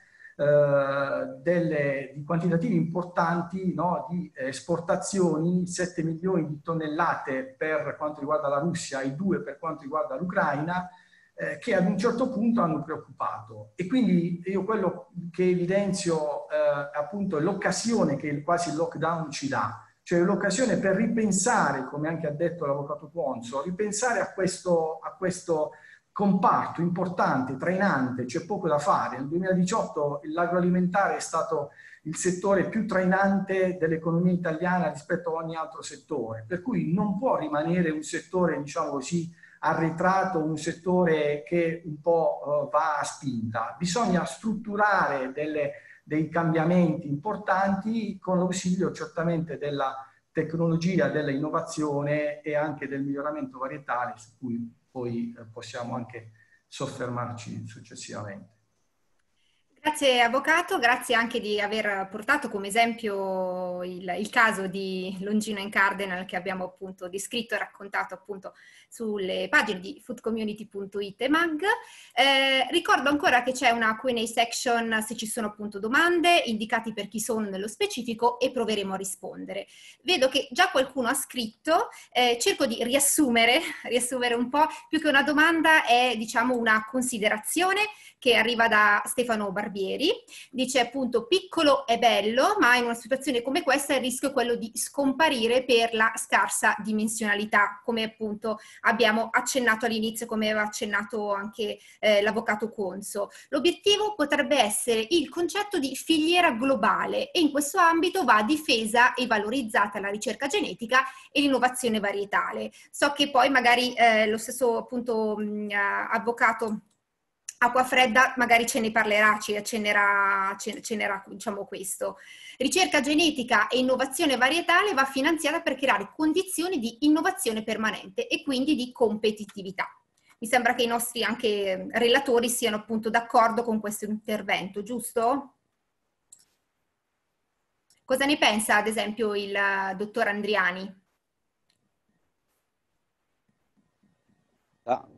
eh, delle, di quantitativi importanti no, di esportazioni, 7 milioni di tonnellate per quanto riguarda la Russia e 2 per quanto riguarda l'Ucraina, eh, che ad un certo punto hanno preoccupato. E quindi io quello che evidenzio eh, appunto è l'occasione che quasi il lockdown ci dà cioè l'occasione per ripensare, come anche ha detto l'avvocato Ponzo, ripensare a questo, a questo comparto importante, trainante, c'è poco da fare. Nel 2018 l'agroalimentare è stato il settore più trainante dell'economia italiana rispetto a ogni altro settore, per cui non può rimanere un settore, diciamo così, arretrato, un settore che un po' uh, va a spinta. Bisogna strutturare delle, dei cambiamenti importanti con l'ausilio certamente della tecnologia, dell'innovazione e anche del miglioramento varietale su cui poi eh, possiamo anche soffermarci successivamente. Grazie Avvocato, grazie anche di aver portato come esempio il, il, caso di Longino in Cardinal che abbiamo appunto descritto e raccontato appunto sulle pagine di foodcommunity.it e mag. Eh, ricordo ancora che c'è una Q&A section se ci sono appunto domande indicati per chi sono nello specifico e proveremo a rispondere. Vedo che già qualcuno ha scritto, eh, cerco di riassumere, riassumere un po', più che una domanda è diciamo una considerazione che arriva da Stefano Barbieri. Dice appunto piccolo e bello, ma in una situazione come questa il rischio è quello di scomparire per la scarsa dimensionalità, come appunto abbiamo accennato all'inizio, come aveva accennato anche eh, l'avvocato Conso. L'obiettivo potrebbe essere il concetto di filiera globale e in questo ambito va difesa e valorizzata la ricerca genetica e l'innovazione varietale. So che poi magari eh, lo stesso appunto mh, avvocato Acqua Fredda magari ce ne parlerà, ci accennerà, diciamo questo. Ricerca genetica e innovazione varietale va finanziata per creare condizioni di innovazione permanente e quindi di competitività. Mi sembra che i nostri anche relatori siano appunto d'accordo con questo intervento, giusto? Cosa ne pensa ad esempio il dottor Andriani?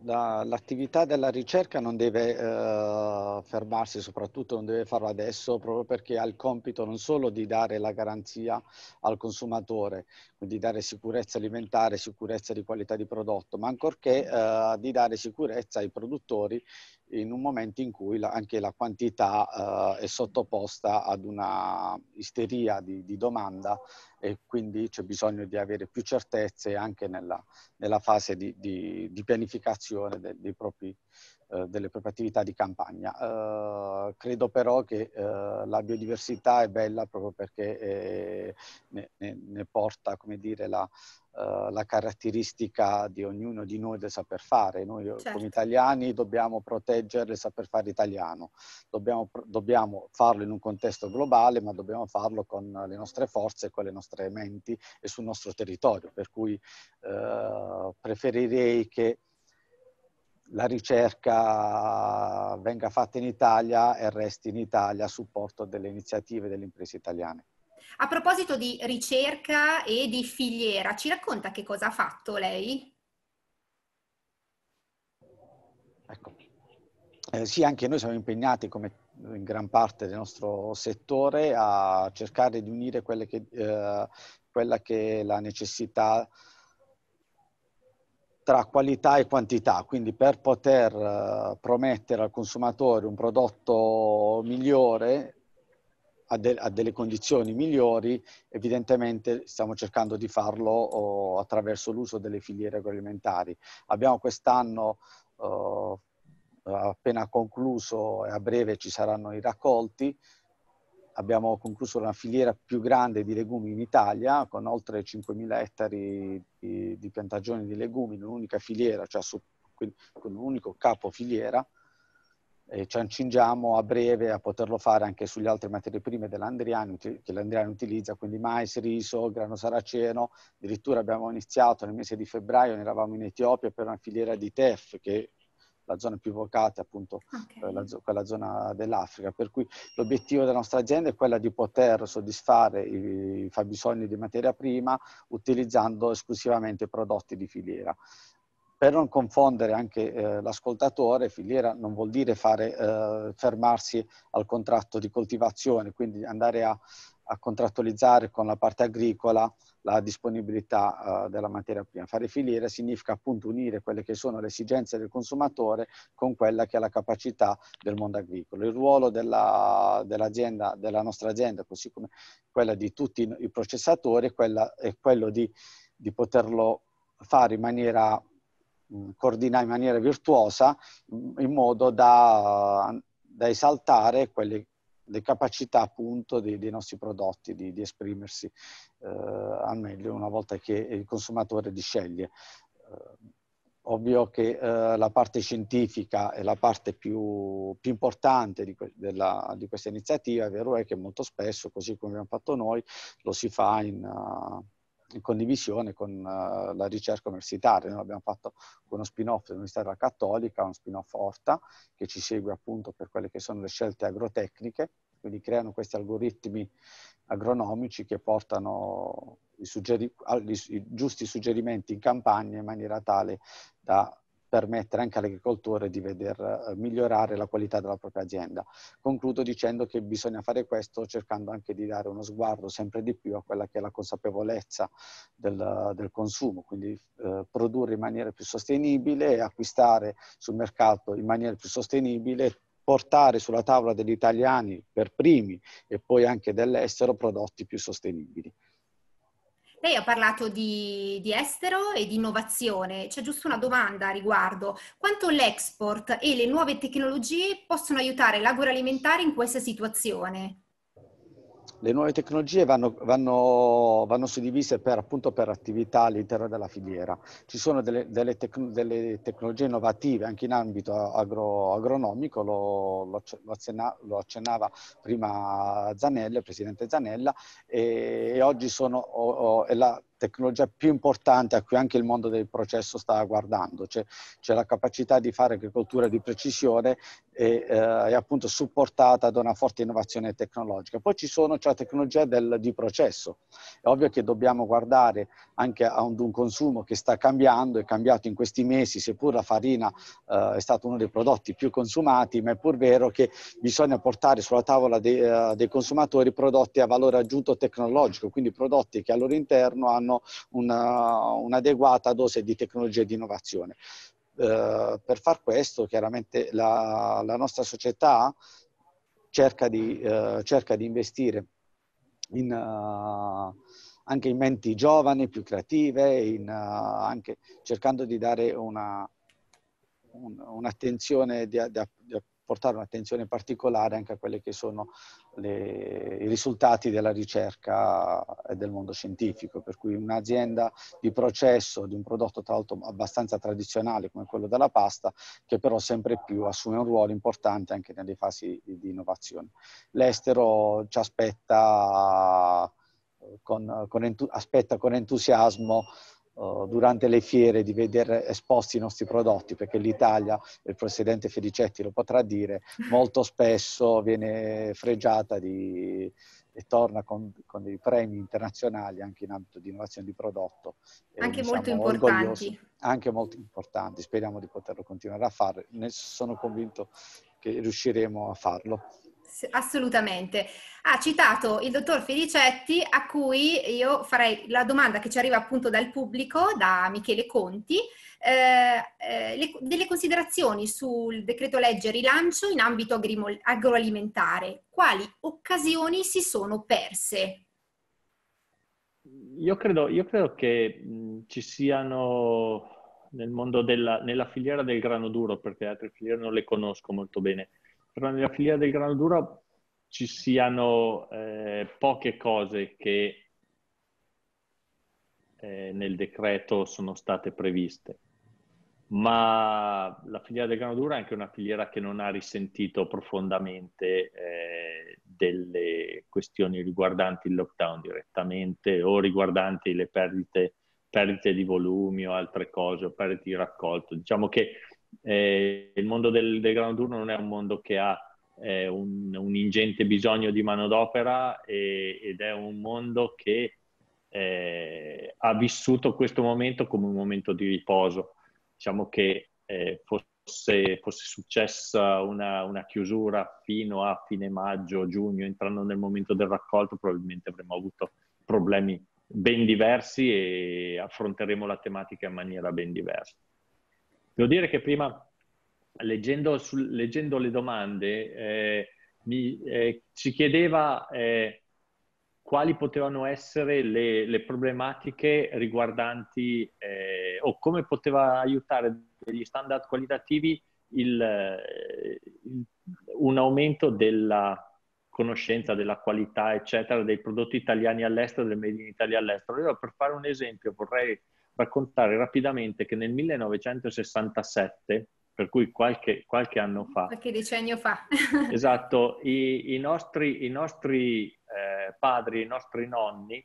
L'attività della ricerca non deve eh, fermarsi, soprattutto non deve farlo adesso, proprio perché ha il compito non solo di dare la garanzia al consumatore, quindi dare sicurezza alimentare, sicurezza di qualità di prodotto, ma ancorché eh, di dare sicurezza ai produttori in un momento in cui la, anche la quantità eh, è sottoposta ad una isteria di, di, domanda e quindi c'è bisogno di avere più certezze anche nella, nella fase di, di, di pianificazione de, propri eh, delle proprie attività di campagna. Uh, credo però che uh, la biodiversità è bella proprio perché eh, ne, ne, ne, porta, come dire, la, uh, la, caratteristica di ognuno di noi del saper fare. Noi certo. come italiani dobbiamo proteggere il saper fare italiano, dobbiamo, dobbiamo farlo in un contesto globale, ma dobbiamo farlo con le nostre forze, con le nostre menti e sul nostro territorio. Per cui preferirei che la ricerca venga fatta in Italia e resti in Italia a supporto delle iniziative delle imprese italiane. A proposito di ricerca e di filiera, ci racconta che cosa ha fatto lei? Ecco. Eh, sì, anche noi siamo impegnati come in gran parte del nostro settore a cercare di unire che, eh, quella che è la necessità tra qualità e quantità, quindi per poter uh, promettere al consumatore un prodotto migliore a, de- a, delle condizioni migliori, evidentemente stiamo cercando di farlo oh, attraverso l'uso delle filiere agroalimentari. Abbiamo quest'anno uh, appena concluso e a breve ci saranno i raccolti, abbiamo concluso una filiera più grande di legumi in Italia con oltre 5.000 ettari di, di piantagioni di legumi in un'unica filiera, cioè su, con un unico capo filiera e ci accingiamo a breve a poterlo fare anche sulle altre materie prime dell'Andriani che l'Andriani utilizza, quindi mais, riso, grano saraceno. Addirittura abbiamo iniziato nel mese di febbraio, eravamo in Etiopia per una filiera di TEF che la zona più vocata è appunto okay. Eh, la, quella zona dell'Africa, per cui l'obiettivo della nostra azienda è quella di poter soddisfare i, i fabbisogni di materia prima utilizzando esclusivamente prodotti di filiera. Per non confondere anche eh, l'ascoltatore, filiera non vuol dire fare, eh, fermarsi al contratto di coltivazione, quindi andare a, a contrattualizzare con la parte agricola la disponibilità uh, della materia prima. Fare filiera significa appunto unire quelle che sono le esigenze del consumatore con quella che è la capacità del mondo agricolo. Il ruolo della, dell'azienda, della nostra azienda, così come quella di tutti i processatori, quella, è quello di, di poterlo fare in maniera coordinare in maniera virtuosa in modo da, da esaltare quelle le capacità appunto dei, dei nostri prodotti di, di esprimersi eh, al meglio una volta che il consumatore li sceglie. Eh, ovvio che eh, la parte scientifica è la parte più, più importante di, della, di, questa iniziativa, è vero è che molto spesso, così come abbiamo fatto noi, lo si fa in... Uh, in condivisione con uh, la ricerca universitaria. Noi abbiamo fatto uno spin-off dell'Università della Cattolica, uno spin-off Orta, che ci segue appunto per quelle che sono le scelte agrotecniche, quindi creano questi algoritmi agronomici che portano i, suggeri- i giusti suggerimenti in campagna in maniera tale da permettere anche all'agricoltore di veder eh, migliorare la qualità della propria azienda. Concludo dicendo che bisogna fare questo cercando anche di dare uno sguardo sempre di più a quella che è la consapevolezza del, del consumo, quindi eh, produrre in maniera più sostenibile acquistare sul mercato in maniera più sostenibile portare sulla tavola degli italiani per primi e poi anche dell'estero prodotti più sostenibili. Lei ha parlato di, di, estero e di innovazione. C'è giusto una domanda a riguardo. Quanto l'export e le nuove tecnologie possono aiutare l'agroalimentare in questa situazione? Le nuove tecnologie vanno, vanno, vanno suddivise per, appunto per attività all'interno della filiera. Ci sono delle, delle, tec- delle tecnologie innovative anche in ambito agro, agronomico, lo, lo, lo, accennava prima Zanella, il presidente Zanella, e, e oggi sono, o, o, la tecnologia più importante a cui anche il mondo del processo sta guardando, cioè, c'è la capacità di fare agricoltura di precisione e eh, è appunto supportata da una forte innovazione tecnologica. Poi ci sono, c'è la tecnologia del, di processo, è ovvio che dobbiamo guardare anche a un, un consumo che sta cambiando, è cambiato in questi mesi, seppur la farina eh, è stato uno dei prodotti più consumati, ma è pur vero che bisogna portare sulla tavola dei, uh, dei consumatori prodotti a valore aggiunto tecnologico, quindi prodotti che al loro interno hanno hanno una, un'adeguata dose di tecnologia e di innovazione. Eh, per far questo, chiaramente la, la nostra società cerca di, eh, cerca di investire in, uh, anche in menti giovani, più creative, in, uh, anche cercando di dare una, un, un'attenzione, di, di, portare un'attenzione particolare anche a quelli che sono le, i risultati della ricerca e del mondo scientifico, per cui un'azienda di processo di un prodotto tra l'altro abbastanza tradizionale come quello della pasta, che però sempre più assume un ruolo importante anche nelle fasi di innovazione. L'estero ci aspetta con, con, entu- aspetta con entusiasmo uh, durante le fiere di vedere esposti i nostri prodotti, perché l'Italia, il Presidente Felicetti lo potrà dire, molto spesso viene fregiata di, e torna con, con, dei premi internazionali anche in ambito di innovazione di prodotto. Anche molto importanti. Anche molto importanti, speriamo di poterlo continuare a fare, ne sono convinto che riusciremo a farlo. Assolutamente. Ha citato il dottor Felicetti a cui io farei la domanda che ci arriva appunto dal pubblico, da Michele Conti, eh, eh, le, delle considerazioni sul decreto legge rilancio in ambito agroalimentare. Quali occasioni si sono perse? Io credo, io credo che mh, ci siano nel mondo della nella filiera del grano duro, perché altre filiere non le conosco molto bene, però nella filiera del grano duro ci siano eh, poche cose che eh, nel decreto sono state previste ma la filiera del grano duro è anche una filiera che non ha risentito profondamente eh, delle questioni riguardanti il lockdown direttamente o riguardanti le perdite, perdite di volumi o altre cose, o perdite di raccolto. Diciamo che eh, il mondo del, del, grano duro non è un mondo che ha eh, un, un, ingente bisogno di manodopera e, ed è un mondo che eh, ha vissuto questo momento come un momento di riposo diciamo che eh, fosse, fosse, successa una, una, chiusura fino a fine maggio, giugno, entrando nel momento del raccolto, probabilmente avremmo avuto problemi ben diversi e affronteremo la tematica in maniera ben diversa. Devo dire che prima, leggendo, sul, leggendo le domande, eh, mi, eh, si chiedeva eh, quali potevano essere le, le problematiche riguardanti eh, o come poteva aiutare degli standard qualitativi il, il, un aumento della conoscenza, della qualità, eccetera, dei prodotti italiani all'estero, del Made in Italia all'estero. Io per fare un esempio vorrei raccontare rapidamente che nel 1967 per cui qualche, qualche, anno fa. Qualche decennio fa. esatto, i, i, nostri, i nostri eh, padri, i nostri nonni,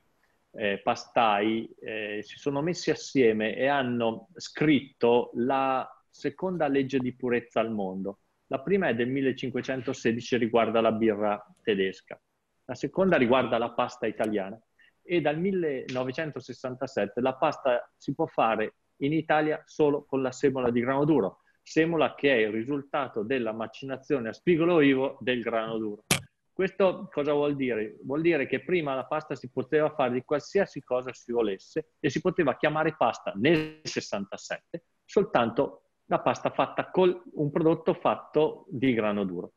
eh, pastai, eh, si sono messi assieme e hanno scritto la seconda legge di purezza al mondo. La prima è del 1516 riguarda la birra tedesca, la seconda riguarda la pasta italiana e dal 1967 la pasta si può fare in Italia solo con la semola di grano duro semola che è il risultato della macinazione a spigolo vivo del grano duro. Questo cosa vuol dire? Vuol dire che prima la pasta si poteva fare di qualsiasi cosa si volesse e si poteva chiamare pasta nel 67 soltanto la pasta fatta con un prodotto fatto di grano duro.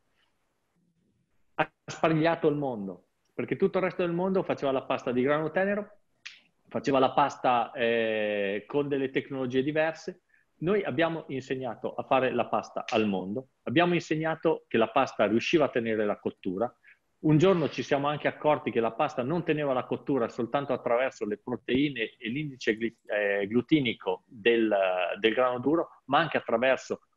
Ha sparigliato il mondo, perché tutto il resto del mondo faceva la pasta di grano tenero, faceva la pasta eh, con delle tecnologie diverse, noi abbiamo insegnato a fare la pasta al mondo, abbiamo insegnato che la pasta riusciva a tenere la cottura. Un giorno ci siamo anche accorti che la pasta non teneva la cottura soltanto attraverso le proteine e l'indice eh, glutinico del, del, grano duro, ma anche attraverso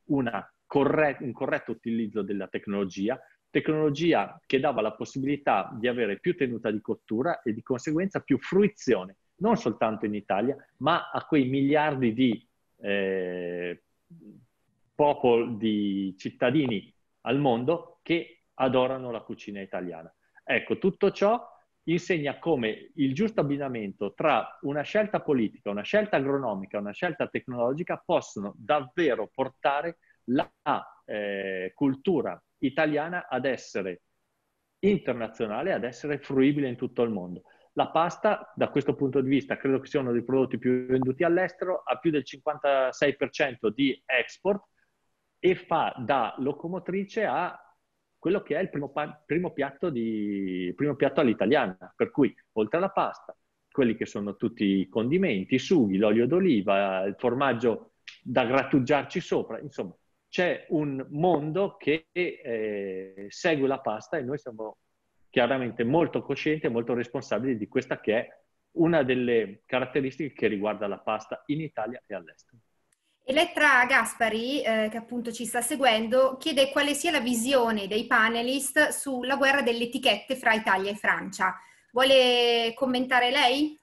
corret- un corretto utilizzo della tecnologia, tecnologia che dava la possibilità di avere più tenuta di cottura e di conseguenza più fruizione, non soltanto in Italia, ma a quei miliardi di eh, popolo di cittadini al mondo che adorano la cucina italiana. Ecco, tutto ciò insegna come il giusto abbinamento tra una scelta politica, una scelta agronomica, una scelta tecnologica possono davvero portare la eh, cultura italiana ad essere internazionale, ad essere fruibile in tutto il mondo. La pasta, da questo punto di vista, credo che sia uno dei prodotti più venduti all'estero, ha più del 56% di export e fa da locomotrice a quello che è il primo, primo, piatto, di, primo piatto all'italiana. Per cui, oltre alla pasta, quelli che sono tutti i condimenti, i sughi, l'olio d'oliva, il formaggio da grattugiarci sopra, insomma, c'è un mondo che eh, segue la pasta e noi siamo chiaramente molto coscienti e molto responsabili di questa che è una delle caratteristiche che riguarda la pasta in Italia e all'estero. Elettra Gaspari, eh, che appunto ci sta seguendo, chiede quale sia la visione dei panelist sulla guerra delle etichette fra Italia e Francia. Vuole commentare lei?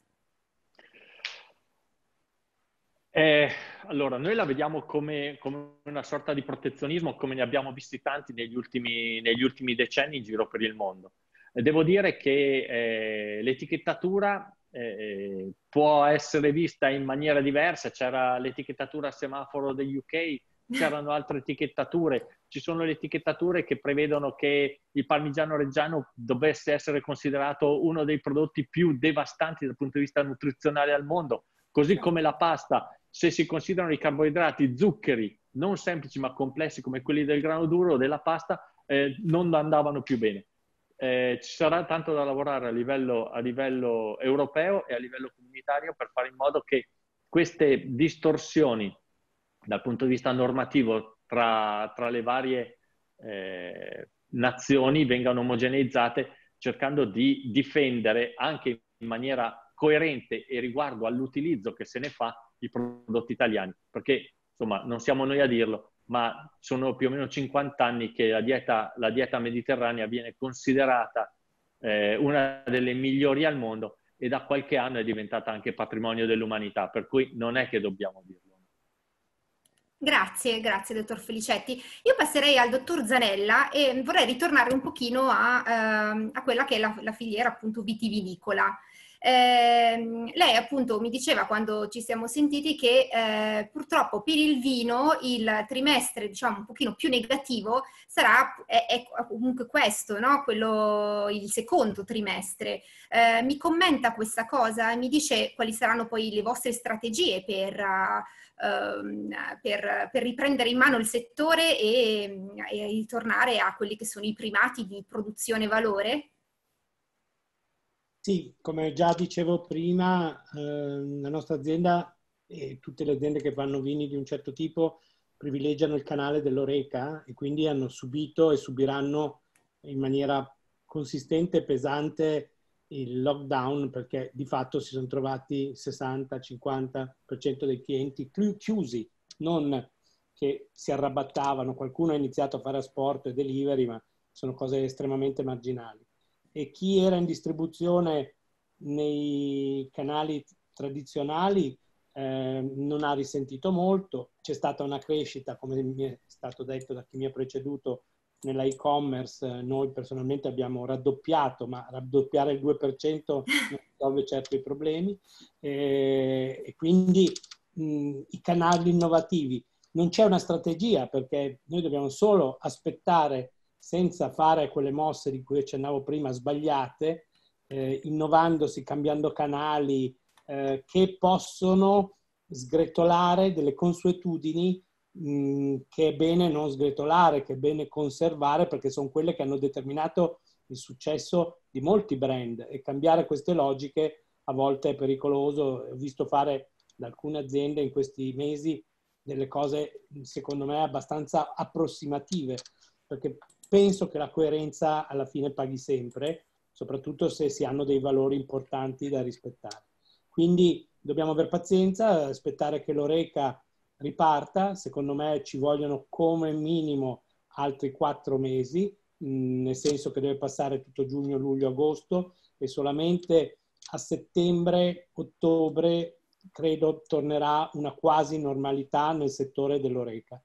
Eh, allora, noi la vediamo come, come, una sorta di protezionismo, come ne abbiamo visti tanti negli ultimi, negli ultimi decenni in giro per il mondo. Devo dire che eh, l'etichettatura eh, può essere vista in maniera diversa, c'era l'etichettatura a semaforo degli UK, c'erano altre etichettature, ci sono le etichettature che prevedono che il parmigiano reggiano dovesse essere considerato uno dei prodotti più devastanti dal punto di vista nutrizionale al mondo, così come la pasta, se si considerano i carboidrati zuccheri non semplici ma complessi come quelli del grano duro o della pasta, eh, non andavano più bene. Eh, ci sarà tanto da lavorare a livello, a livello europeo e a livello comunitario per fare in modo che queste distorsioni dal punto di vista normativo tra, tra le varie eh, nazioni vengano omogeneizzate cercando di difendere anche in maniera coerente e riguardo all'utilizzo che se ne fa i prodotti italiani. Perché, insomma, non siamo noi a dirlo, ma sono più o meno 50 anni che la dieta, la dieta mediterranea viene considerata eh, una delle migliori al mondo e da qualche anno è diventata anche patrimonio dell'umanità, per cui non è che dobbiamo dirlo. Grazie, grazie dottor Felicetti. Io passerei al dottor Zanella e vorrei ritornare un pochino a, ehm, a quella che è la, la filiera appunto vitivinicola. Eh, lei appunto mi diceva quando ci siamo sentiti che eh, purtroppo per il vino il trimestre diciamo un pochino più negativo sarà è, è comunque questo, no? Quello, il secondo trimestre. Eh, mi commenta questa cosa e mi dice quali saranno poi le vostre strategie per, uh, per, per riprendere in mano il settore e, e ritornare a quelli che sono i primati di produzione valore? Sì, come già dicevo prima, eh, la nostra azienda e tutte le aziende che fanno vini di un certo tipo privilegiano il canale dell'Oreca e quindi hanno subito e subiranno in maniera consistente e pesante il lockdown perché di fatto si sono trovati 60-50% dei clienti chiusi, non che si arrabattavano, qualcuno ha iniziato a fare asporto e delivery, ma sono cose estremamente marginali e chi era in distribuzione nei canali tradizionali eh, non ha risentito molto. C'è stata una crescita, come mi è stato detto da chi mi ha preceduto, nella e-commerce. Noi personalmente abbiamo raddoppiato, ma raddoppiare il 2% non risolve certo i problemi. Eh, e quindi mh, i canali innovativi. Non c'è una strategia perché noi dobbiamo solo aspettare senza fare quelle mosse di cui accennavo prima sbagliate, eh, innovandosi, cambiando canali, eh, che possono sgretolare delle consuetudini mh, che è bene non sgretolare, che è bene conservare, perché sono quelle che hanno determinato il successo di molti brand e cambiare queste logiche a volte è pericoloso. Ho visto fare da alcune aziende in questi mesi delle cose, secondo me, abbastanza approssimative, perché penso che la coerenza alla fine paghi sempre, soprattutto se si hanno dei valori importanti da rispettare. Quindi dobbiamo avere pazienza, aspettare che l'Oreca riparta, secondo me ci vogliono come minimo altri quattro mesi, nel senso che deve passare tutto giugno, luglio, agosto e solamente a settembre, ottobre credo tornerà una quasi normalità nel settore dell'Oreca,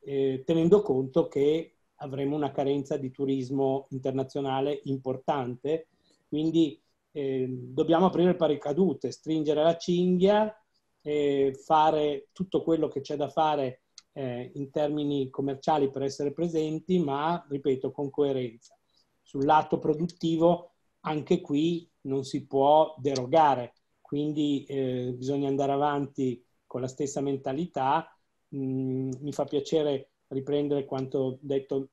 eh, tenendo conto che avremo una carenza di turismo internazionale importante, quindi eh, dobbiamo aprire il paracadute, stringere la cinghia, eh, fare tutto quello che c'è da fare eh, in termini commerciali per essere presenti, ma, ripeto, con coerenza. Sul lato produttivo, anche qui non si può derogare, quindi eh, bisogna andare avanti con la stessa mentalità. Mm, mi fa piacere riprendere quanto detto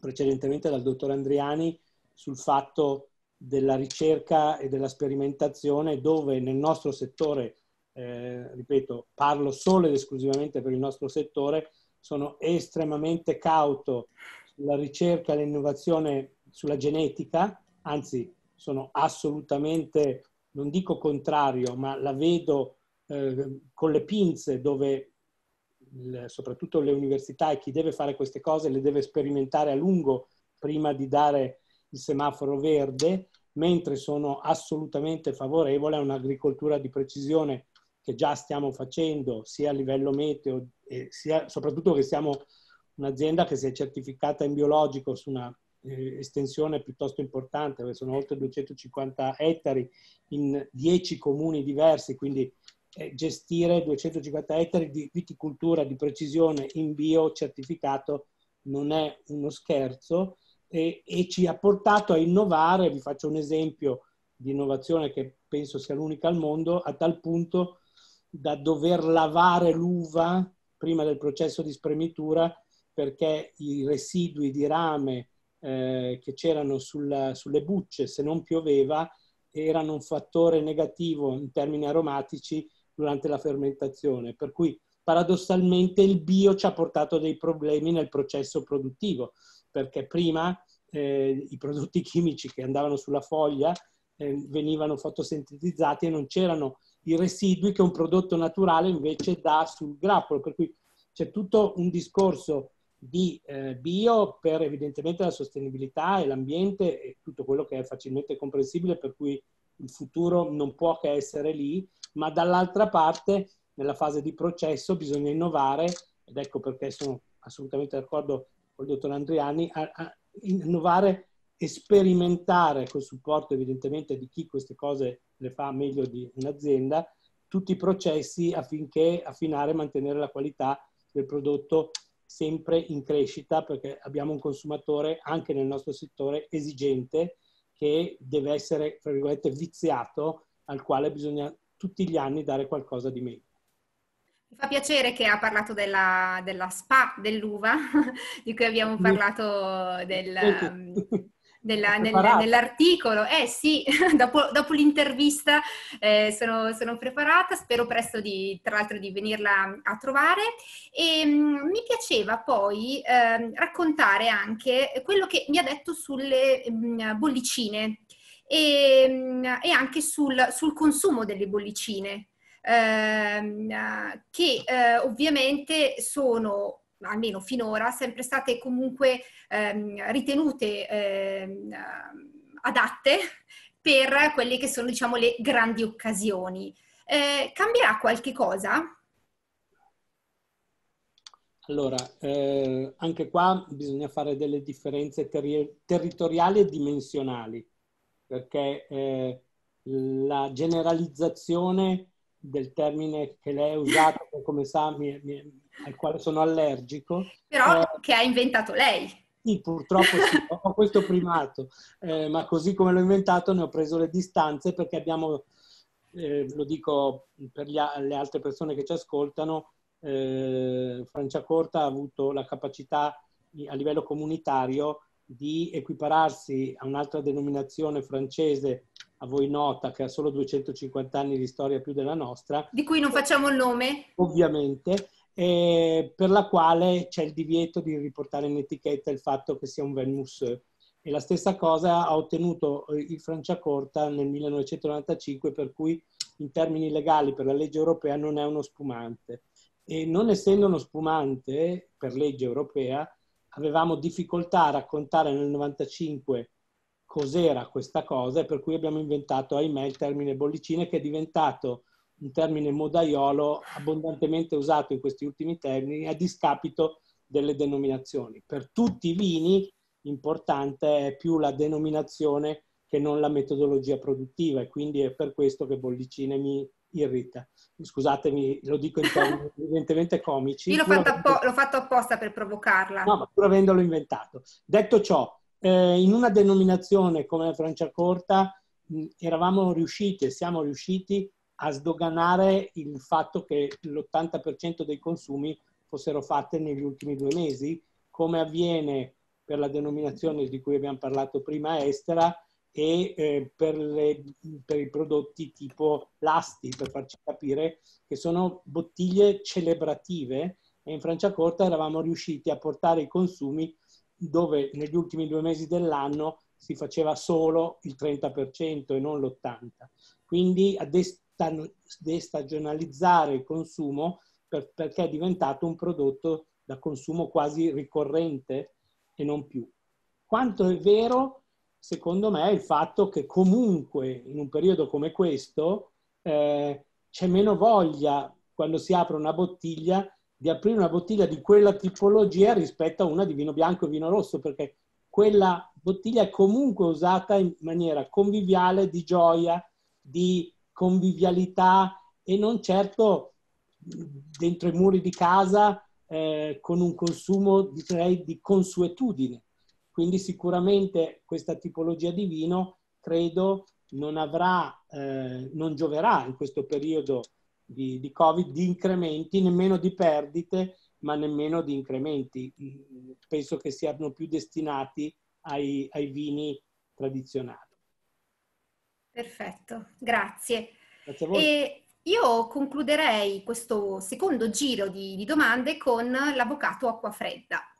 precedentemente dal dottor Andriani sul fatto della ricerca e della sperimentazione dove nel nostro settore, eh, ripeto, parlo solo ed esclusivamente per il nostro settore, sono estremamente cauto sulla ricerca e l'innovazione sulla genetica, anzi sono assolutamente, non dico contrario, ma la vedo eh, con le pinze dove soprattutto le università e chi deve fare queste cose le deve sperimentare a lungo prima di dare il semaforo verde, mentre sono assolutamente favorevole a un'agricoltura di precisione che già stiamo facendo sia a livello meteo sia, soprattutto che siamo un'azienda che si è certificata in biologico su una eh, estensione piuttosto importante, sono oltre 250 ettari in 10 comuni diversi, quindi gestire 250 ettari di viticoltura di precisione in bio certificato non è uno scherzo e, e ci ha portato a innovare, vi faccio un esempio di innovazione che penso sia l'unica al mondo, a tal punto da dover lavare l'uva prima del processo di spremitura perché i residui di rame eh, che c'erano sulla, sulle bucce, se non pioveva, erano un fattore negativo in termini aromatici durante la fermentazione. Per cui paradossalmente il bio ci ha portato dei problemi nel processo produttivo, perché prima eh, i prodotti chimici che andavano sulla foglia eh, venivano fotosintetizzati e non c'erano i residui che un prodotto naturale invece dà sul grappolo. Per cui c'è tutto un discorso di eh, bio per evidentemente la sostenibilità e l'ambiente e tutto quello che è facilmente comprensibile, per cui il futuro non può che essere lì, ma dall'altra parte nella fase di processo bisogna innovare ed ecco perché sono assolutamente d'accordo con il dottor Andriani, a, a innovare e sperimentare col supporto evidentemente di chi queste cose le fa meglio di un'azienda, tutti i processi affinché affinare e mantenere la qualità del prodotto sempre in crescita perché abbiamo un consumatore anche nel nostro settore esigente che deve essere, tra virgolette, viziato al quale bisogna tutti gli anni dare qualcosa di meglio. Mi fa piacere che ha parlato della, della spa dell'uva, di cui abbiamo parlato del, della, nel, nell'articolo. Eh sì, dopo, dopo l'intervista eh, sono, sono, preparata, spero presto di, tra l'altro di venirla a trovare. E mh, mm, mi piaceva poi eh, raccontare anche quello che mi ha detto sulle mh, mm, bollicine e, mh, mm, e anche sul, sul, consumo delle bollicine. Ehm, che eh, ovviamente sono almeno finora, sempre state comunque ehm, ritenute ehm, adatte per quelle che sono, diciamo, le grandi occasioni. Eh, cambierà qualche cosa? Allora, eh, anche qua bisogna fare delle differenze ter- territoriali e dimensionali, perché eh, la generalizzazione del termine che lei ha usato, che come sa mi, mi, al quale sono allergico. Però eh, che ha inventato lei. Sì, purtroppo sì, ho questo primato, eh, ma così come l'ho inventato ne ho preso le distanze perché abbiamo, eh, lo dico per gli, le altre persone che ci ascoltano, eh, Franciacorta ha avuto la capacità a livello comunitario di equipararsi a un'altra denominazione francese a voi nota che ha solo 250 anni di storia più della nostra. Di cui non facciamo il nome. Ovviamente, eh, per la quale c'è il divieto di riportare in etichetta il fatto che sia un vin mousseux. E la stessa cosa ha ottenuto eh, il Franciacorta nel 1995, per cui in termini legali per la legge europea non è uno spumante. E non essendo uno spumante per legge europea, avevamo difficoltà a raccontare nel 1995 cos'era questa cosa e per cui abbiamo inventato, ahimè, il termine bollicine che è diventato un termine modaiolo abbondantemente usato in questi ultimi termini a discapito delle denominazioni. Per tutti i vini importante è più la denominazione che non la metodologia produttiva e quindi è per questo che bollicine mi irrita. Scusatemi, lo dico in termini evidentemente comici. Io l'ho fatto, appo- l'ho fatto, apposta per provocarla. No, ma pur avendolo inventato. Detto ciò, eh, in una denominazione come la Franciacorta mh, eravamo riusciti e siamo riusciti a sdoganare il fatto che l'80% dei consumi fossero fatte negli ultimi due mesi, come avviene per la denominazione di cui abbiamo parlato prima estera e eh, per, le, per, i prodotti tipo lasti, per farci capire che sono bottiglie celebrative e in Franciacorta eravamo riusciti a portare i consumi dove negli ultimi due mesi dell'anno si faceva solo il 30% e non l'80%. Quindi a destagionalizzare il consumo per, perché è diventato un prodotto da consumo quasi ricorrente e non più. Quanto è vero, secondo me, il fatto che comunque in un periodo come questo eh, c'è meno voglia quando si apre una bottiglia di aprire una bottiglia di quella tipologia rispetto a una di vino bianco e vino rosso, perché quella bottiglia è comunque usata in maniera conviviale, di gioia, di convivialità e non certo dentro i muri di casa eh, con un consumo direi di consuetudine. Quindi sicuramente questa tipologia di vino credo non avrà, eh, non gioverà in questo periodo di, di, Covid di incrementi, nemmeno di perdite, ma nemmeno di incrementi. Penso che siano più destinati ai, ai vini tradizionali. Perfetto, grazie. Grazie a voi. E io concluderei questo secondo giro di, di domande con l'avvocato Acquafredda.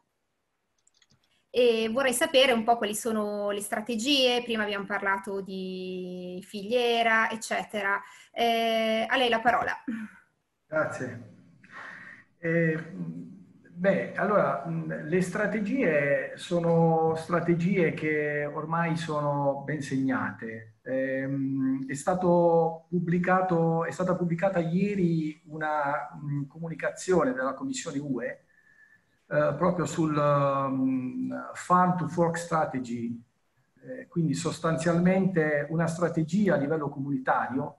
E vorrei sapere un po' quali sono le strategie, prima abbiamo parlato di filiera, eccetera. Eh, a lei la parola. Grazie. Eh, beh, allora, le strategie sono strategie che ormai sono ben segnate. Ehm, è, è stata pubblicata ieri una mh, comunicazione della Commissione UE eh, proprio sul um, Farm to Fork Strategy, eh, quindi sostanzialmente una strategia a livello comunitario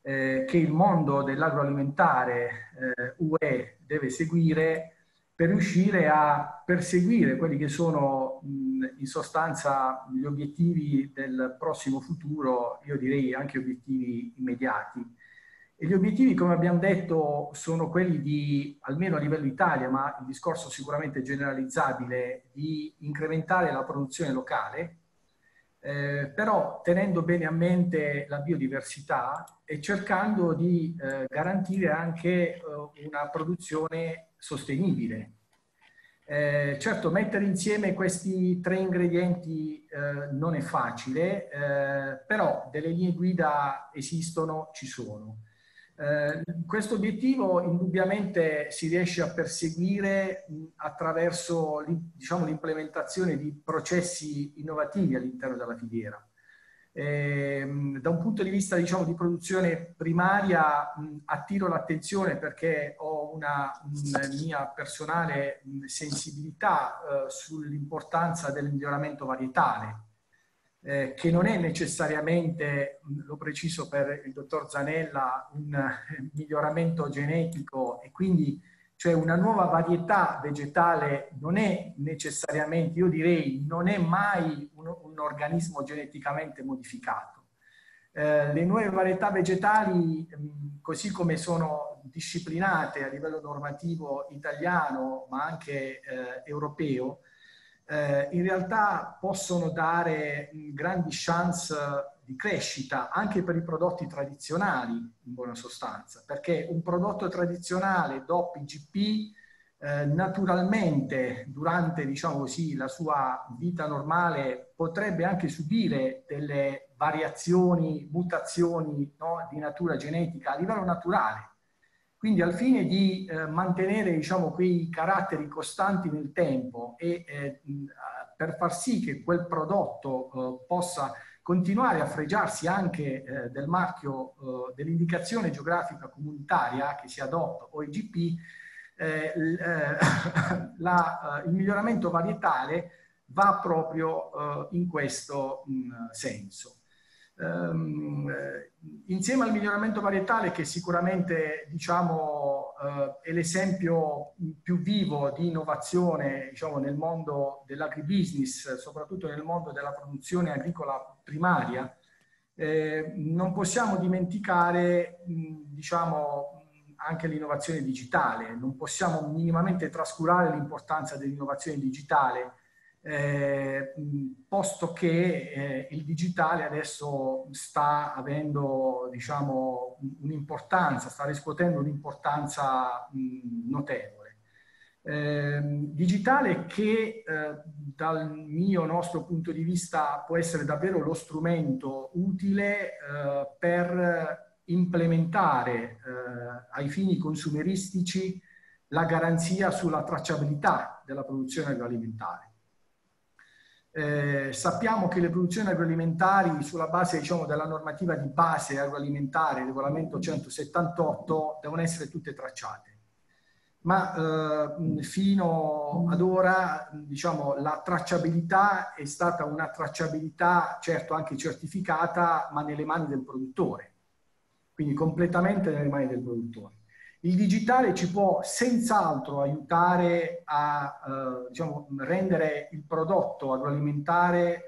eh, che il mondo dell'agroalimentare eh, UE deve seguire per riuscire a perseguire quelli che sono in sostanza gli obiettivi del prossimo futuro, io direi anche obiettivi immediati. E gli obiettivi, come abbiamo detto, sono quelli di, almeno a livello Italia, ma il discorso sicuramente generalizzabile, di incrementare la produzione locale, eh, però tenendo bene a mente la biodiversità e cercando di eh, garantire anche eh, una produzione sostenibile. Eh, certo, mettere insieme questi tre ingredienti eh, non è facile, eh, però delle linee guida esistono, ci sono. Eh, questo obiettivo indubbiamente si riesce a perseguire mh, attraverso diciamo, l'implementazione di processi innovativi all'interno della filiera. Eh, da un punto di vista diciamo, di produzione primaria mh, attiro l'attenzione perché ho una, una mia personale mh, sensibilità eh, sull'importanza del miglioramento varietale, eh, che non è necessariamente, lo preciso per il dottor Zanella, un miglioramento genetico e quindi cioè una nuova varietà vegetale non è necessariamente, io direi, non è mai un, un organismo geneticamente modificato. Eh, le nuove varietà vegetali, mh, così come sono disciplinate a livello normativo italiano, ma anche eh, europeo, eh, in realtà possono dare mh, grandi chance di crescita anche per i prodotti tradizionali, in buona sostanza, perché un prodotto tradizionale DOP IGP eh, naturalmente durante diciamo così, la sua vita normale potrebbe anche subire delle variazioni, mutazioni no, di natura genetica a livello naturale. Quindi al fine di eh, mantenere diciamo, quei caratteri costanti nel tempo e eh, per far sì che quel prodotto eh, possa continuare a fregiarsi anche eh, del marchio eh, dell'indicazione geografica comunitaria che si adotta OIGP, eh, eh la, il miglioramento varietale va proprio in questo mh, senso. Um, insieme al miglioramento varietale che sicuramente diciamo, uh, è l'esempio più vivo di innovazione diciamo, nel mondo dell'agribusiness, soprattutto nel mondo della produzione agricola primaria, eh, non possiamo dimenticare diciamo, anche l'innovazione digitale, non possiamo minimamente trascurare l'importanza dell'innovazione digitale eh, posto che eh, il digitale adesso sta avendo diciamo, un'importanza, sta riscuotendo un'importanza notevole. Eh, digitale che eh, dal mio nostro punto di vista può essere davvero lo strumento utile eh, per implementare ai fini consumeristici la garanzia sulla tracciabilità della produzione agroalimentare. Eh, sappiamo che le produzioni agroalimentari sulla base diciamo, della normativa di base agroalimentare, regolamento 178, devono essere tutte tracciate. Ma eh, fino ad ora diciamo, la tracciabilità è stata una tracciabilità certo anche certificata, ma nelle mani del produttore, quindi completamente nelle mani del produttore. Il digitale ci può senz'altro aiutare a eh, diciamo, rendere il prodotto agroalimentare eh,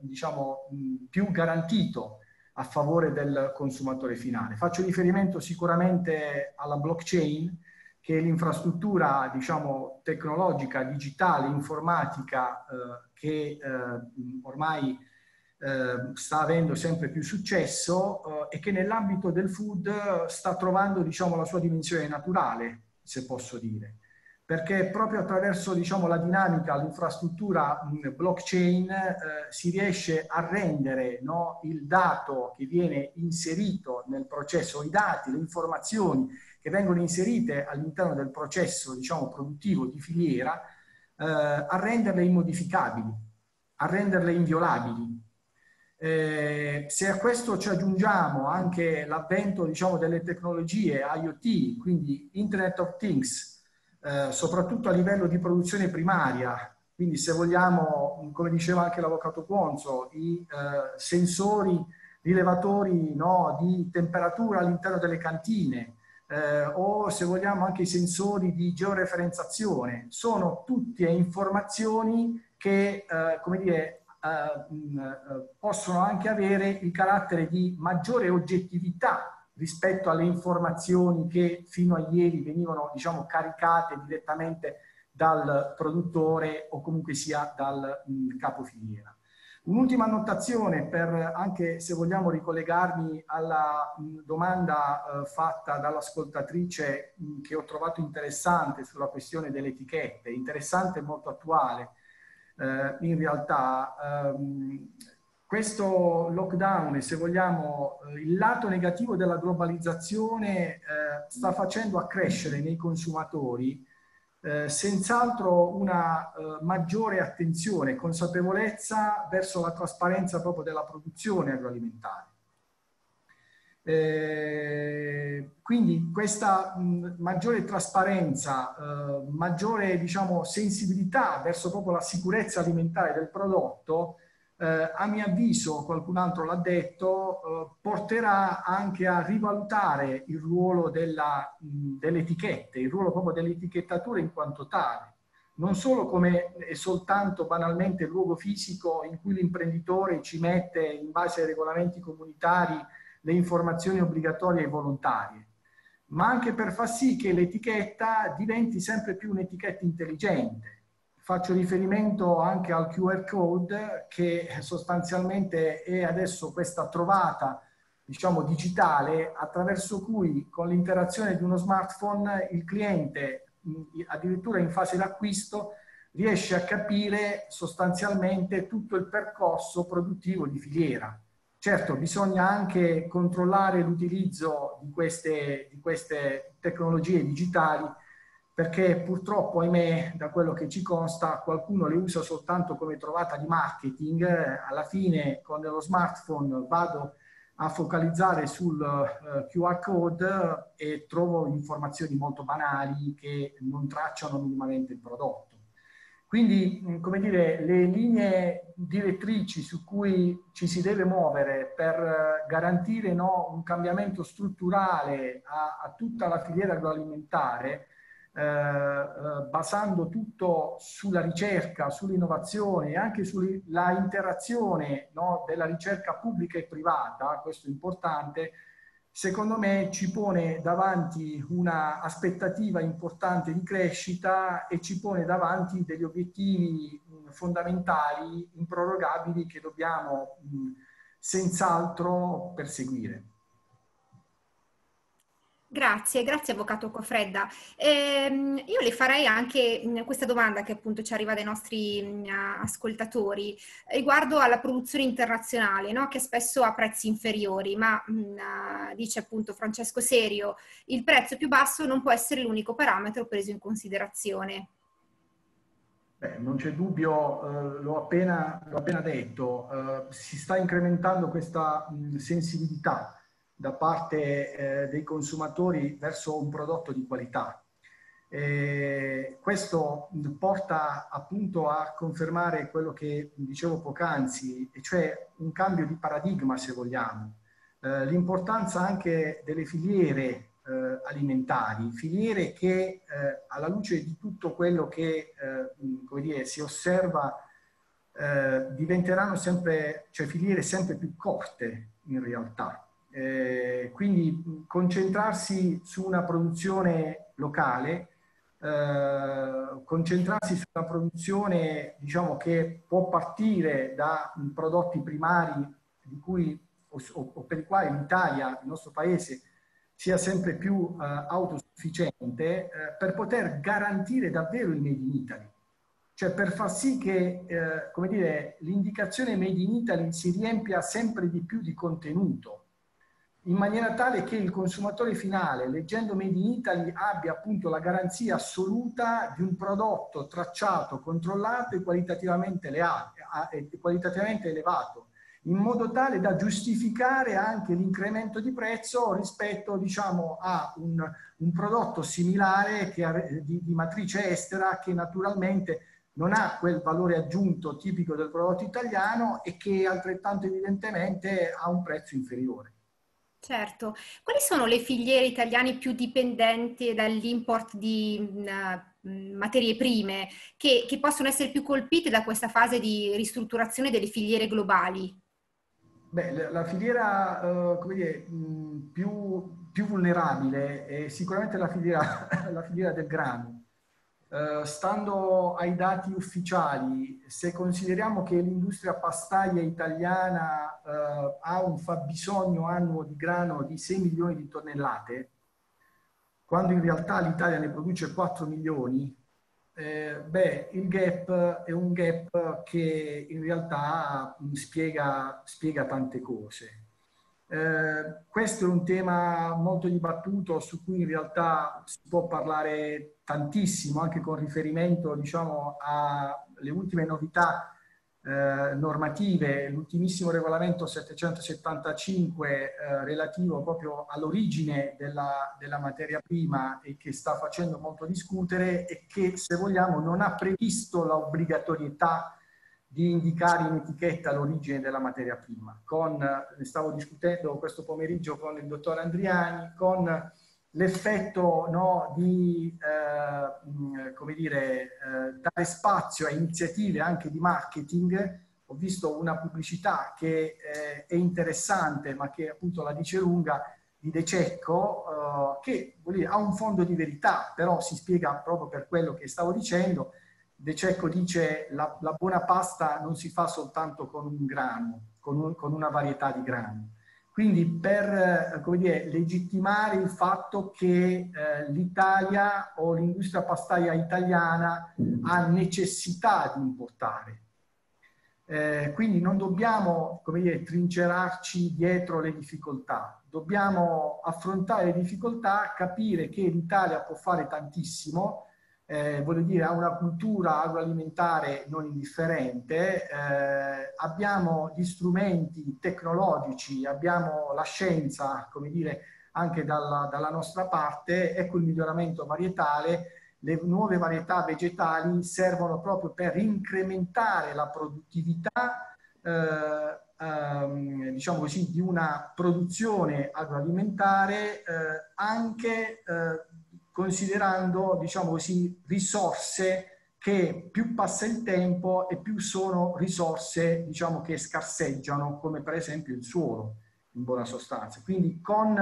diciamo, più garantito a favore del consumatore finale. Faccio riferimento sicuramente alla blockchain, che è l'infrastruttura diciamo, tecnologica, digitale, informatica eh, che eh, ormai eh, sta avendo sempre più successo eh, e che nell'ambito del food sta trovando diciamo, la sua dimensione naturale, se posso dire. Perché proprio attraverso diciamo, la dinamica, l'infrastruttura blockchain eh, si riesce a rendere no, il dato che viene inserito nel processo, i dati, le informazioni che vengono inserite all'interno del processo diciamo, produttivo di filiera, eh, a renderle immodificabili, a renderle inviolabili. Eh, se a questo ci aggiungiamo anche l'avvento diciamo, delle tecnologie IoT, quindi Internet of Things, eh, soprattutto a livello di produzione primaria, quindi se vogliamo, come diceva anche l'avvocato Cuonzo, i eh, sensori rilevatori no, di temperatura all'interno delle cantine, eh, o se vogliamo anche i sensori di georeferenziazione, sono tutte informazioni che, eh, come dire, possono anche avere il carattere di maggiore oggettività rispetto alle informazioni che fino a ieri venivano, diciamo, caricate direttamente dal produttore o comunque sia dal mh, capofiliera. Un'ultima annotazione per anche se vogliamo ricollegarmi alla domanda eh, fatta dall'ascoltatrice che ho trovato interessante sulla questione delle etichette, interessante e molto attuale. Eh, in realtà ehm, questo lockdown se vogliamo eh, il lato negativo della globalizzazione eh, sta facendo accrescere nei consumatori eh, senz'altro una eh, maggiore attenzione e consapevolezza verso la trasparenza proprio della produzione agroalimentare. Eh, quindi questa mh, maggiore trasparenza, eh, maggiore diciamo, sensibilità verso proprio la sicurezza alimentare del prodotto eh, a mio avviso, qualcun altro l'ha detto, eh, porterà anche a rivalutare il ruolo della, mh, delle etichette, il ruolo proprio dell'etichettatura in quanto tale. Non solo come è soltanto banalmente il luogo fisico in cui l'imprenditore ci mette in base ai regolamenti comunitari le informazioni obbligatorie e volontarie, ma anche per far sì che l'etichetta diventi sempre più un'etichetta intelligente, Faccio riferimento anche al QR code che sostanzialmente è adesso questa trovata diciamo digitale attraverso cui con l'interazione di uno smartphone il cliente addirittura in fase d'acquisto riesce a capire sostanzialmente tutto il percorso produttivo di filiera. Certo, bisogna anche controllare l'utilizzo di queste, di queste tecnologie digitali perché purtroppo, ahimè, da quello che ci consta, qualcuno le usa soltanto come trovata di marketing. Alla fine, con lo smartphone vado a focalizzare sul uh, eh, QR code e trovo informazioni molto banali che non tracciano minimamente il prodotto. Quindi, mm, come dire, le linee direttrici su cui ci si deve muovere per garantire no, un cambiamento strutturale a, a tutta la filiera agroalimentare eh, eh, basando tutto sulla ricerca, sull'innovazione e anche sulla interazione no, della ricerca pubblica e privata, questo è importante, secondo me ci pone davanti una aspettativa importante di crescita e ci pone davanti degli obiettivi fondamentali, improrogabili che dobbiamo senz'altro perseguire. Grazie, grazie Avvocato Cofredda. Eh, io le farei anche mh, questa domanda che appunto ci arriva dai nostri mh, ascoltatori riguardo alla produzione internazionale, no? che spesso ha prezzi inferiori, ma mh, dice appunto Francesco Serio, il prezzo più basso non può essere l'unico parametro preso in considerazione. Beh, non c'è dubbio, eh, l'ho, appena, l'ho, appena, detto, eh, si sta incrementando questa sensibilità da parte eh, dei consumatori verso un prodotto di qualità. E questo porta appunto a confermare quello che dicevo poc'anzi, cioè un cambio di paradigma se vogliamo. Eh, l'importanza anche delle filiere eh, alimentari, filiere che eh, alla luce di tutto quello che come dire, si osserva diventeranno sempre, cioè filiere sempre più corte in realtà. Eh, quindi concentrarsi su una produzione locale, eh, concentrarsi su una produzione diciamo, che può partire da prodotti primari di cui, o, o per i quali l'Italia, il nostro paese, sia sempre più eh, autosufficiente eh, per poter garantire davvero il Made in Italy. Cioè per far sì che, eh, l'indicazione Made in Italy si riempia sempre di più di contenuto in maniera tale che il consumatore finale, leggendo Made in Italy, abbia appunto la garanzia assoluta di un prodotto tracciato, controllato e qualitativamente, elevato, in modo tale da giustificare anche l'incremento di prezzo rispetto diciamo, a un, un prodotto similare che, di, di matrice estera che naturalmente non ha quel valore aggiunto tipico del prodotto italiano e che altrettanto evidentemente ha un prezzo inferiore. Certo. Quali sono le filiere italiane più dipendenti dall'import di uh, materie prime che, che, possono essere più colpite da questa fase di ristrutturazione delle filiere globali? Beh, la filiera uh, dire, più, più, vulnerabile è sicuramente la filiera, la filiera del grano Uh, stando ai dati ufficiali, se consideriamo che l'industria pastaia italiana uh, ha un fabbisogno annuo di grano di 6 milioni di tonnellate, quando in realtà l'Italia ne produce 4 milioni, eh, beh, il gap è un gap che in realtà spiega, spiega tante cose. Eh, questo è un tema molto dibattuto su cui in realtà si può parlare tantissimo anche con riferimento diciamo, alle ultime novità eh, normative, l'ultimissimo regolamento 775 eh, relativo proprio all'origine della, della materia prima e che sta facendo molto discutere e che se vogliamo non ha previsto l'obbligatorietà di indicare in etichetta l'origine della materia prima. Con, ne stavo discutendo questo pomeriggio con il dottor Andriani, con l'effetto no, di eh, come dire, eh, dare spazio a iniziative anche di marketing. Ho visto una pubblicità che eh, è interessante, ma che appunto la dice lunga, di De Cecco, eh, che dire, ha un fondo di verità, però si spiega proprio per quello che stavo dicendo, De Cecco dice la, la buona pasta non si fa soltanto con un grano, con, un, con una varietà di grani. Quindi per eh, dire, legittimare il fatto che eh, l'Italia o l'industria pastaia italiana ha necessità di importare. Eh, quindi non dobbiamo dire, trincerarci dietro le difficoltà, dobbiamo affrontare le difficoltà, capire che l'Italia può fare tantissimo, eh, voglio dire, ha una cultura agroalimentare non indifferente, eh, abbiamo gli strumenti tecnologici, abbiamo la scienza, come dire, anche dalla, dalla nostra parte, ecco il miglioramento varietale, le nuove varietà vegetali servono proprio per incrementare la produttività eh, ehm, diciamo così, di una produzione agroalimentare eh, anche eh, considerando, diciamo così, risorse che più passa il tempo e più sono risorse, diciamo, che scarseggiano, come per esempio il suolo, in buona sostanza. Quindi con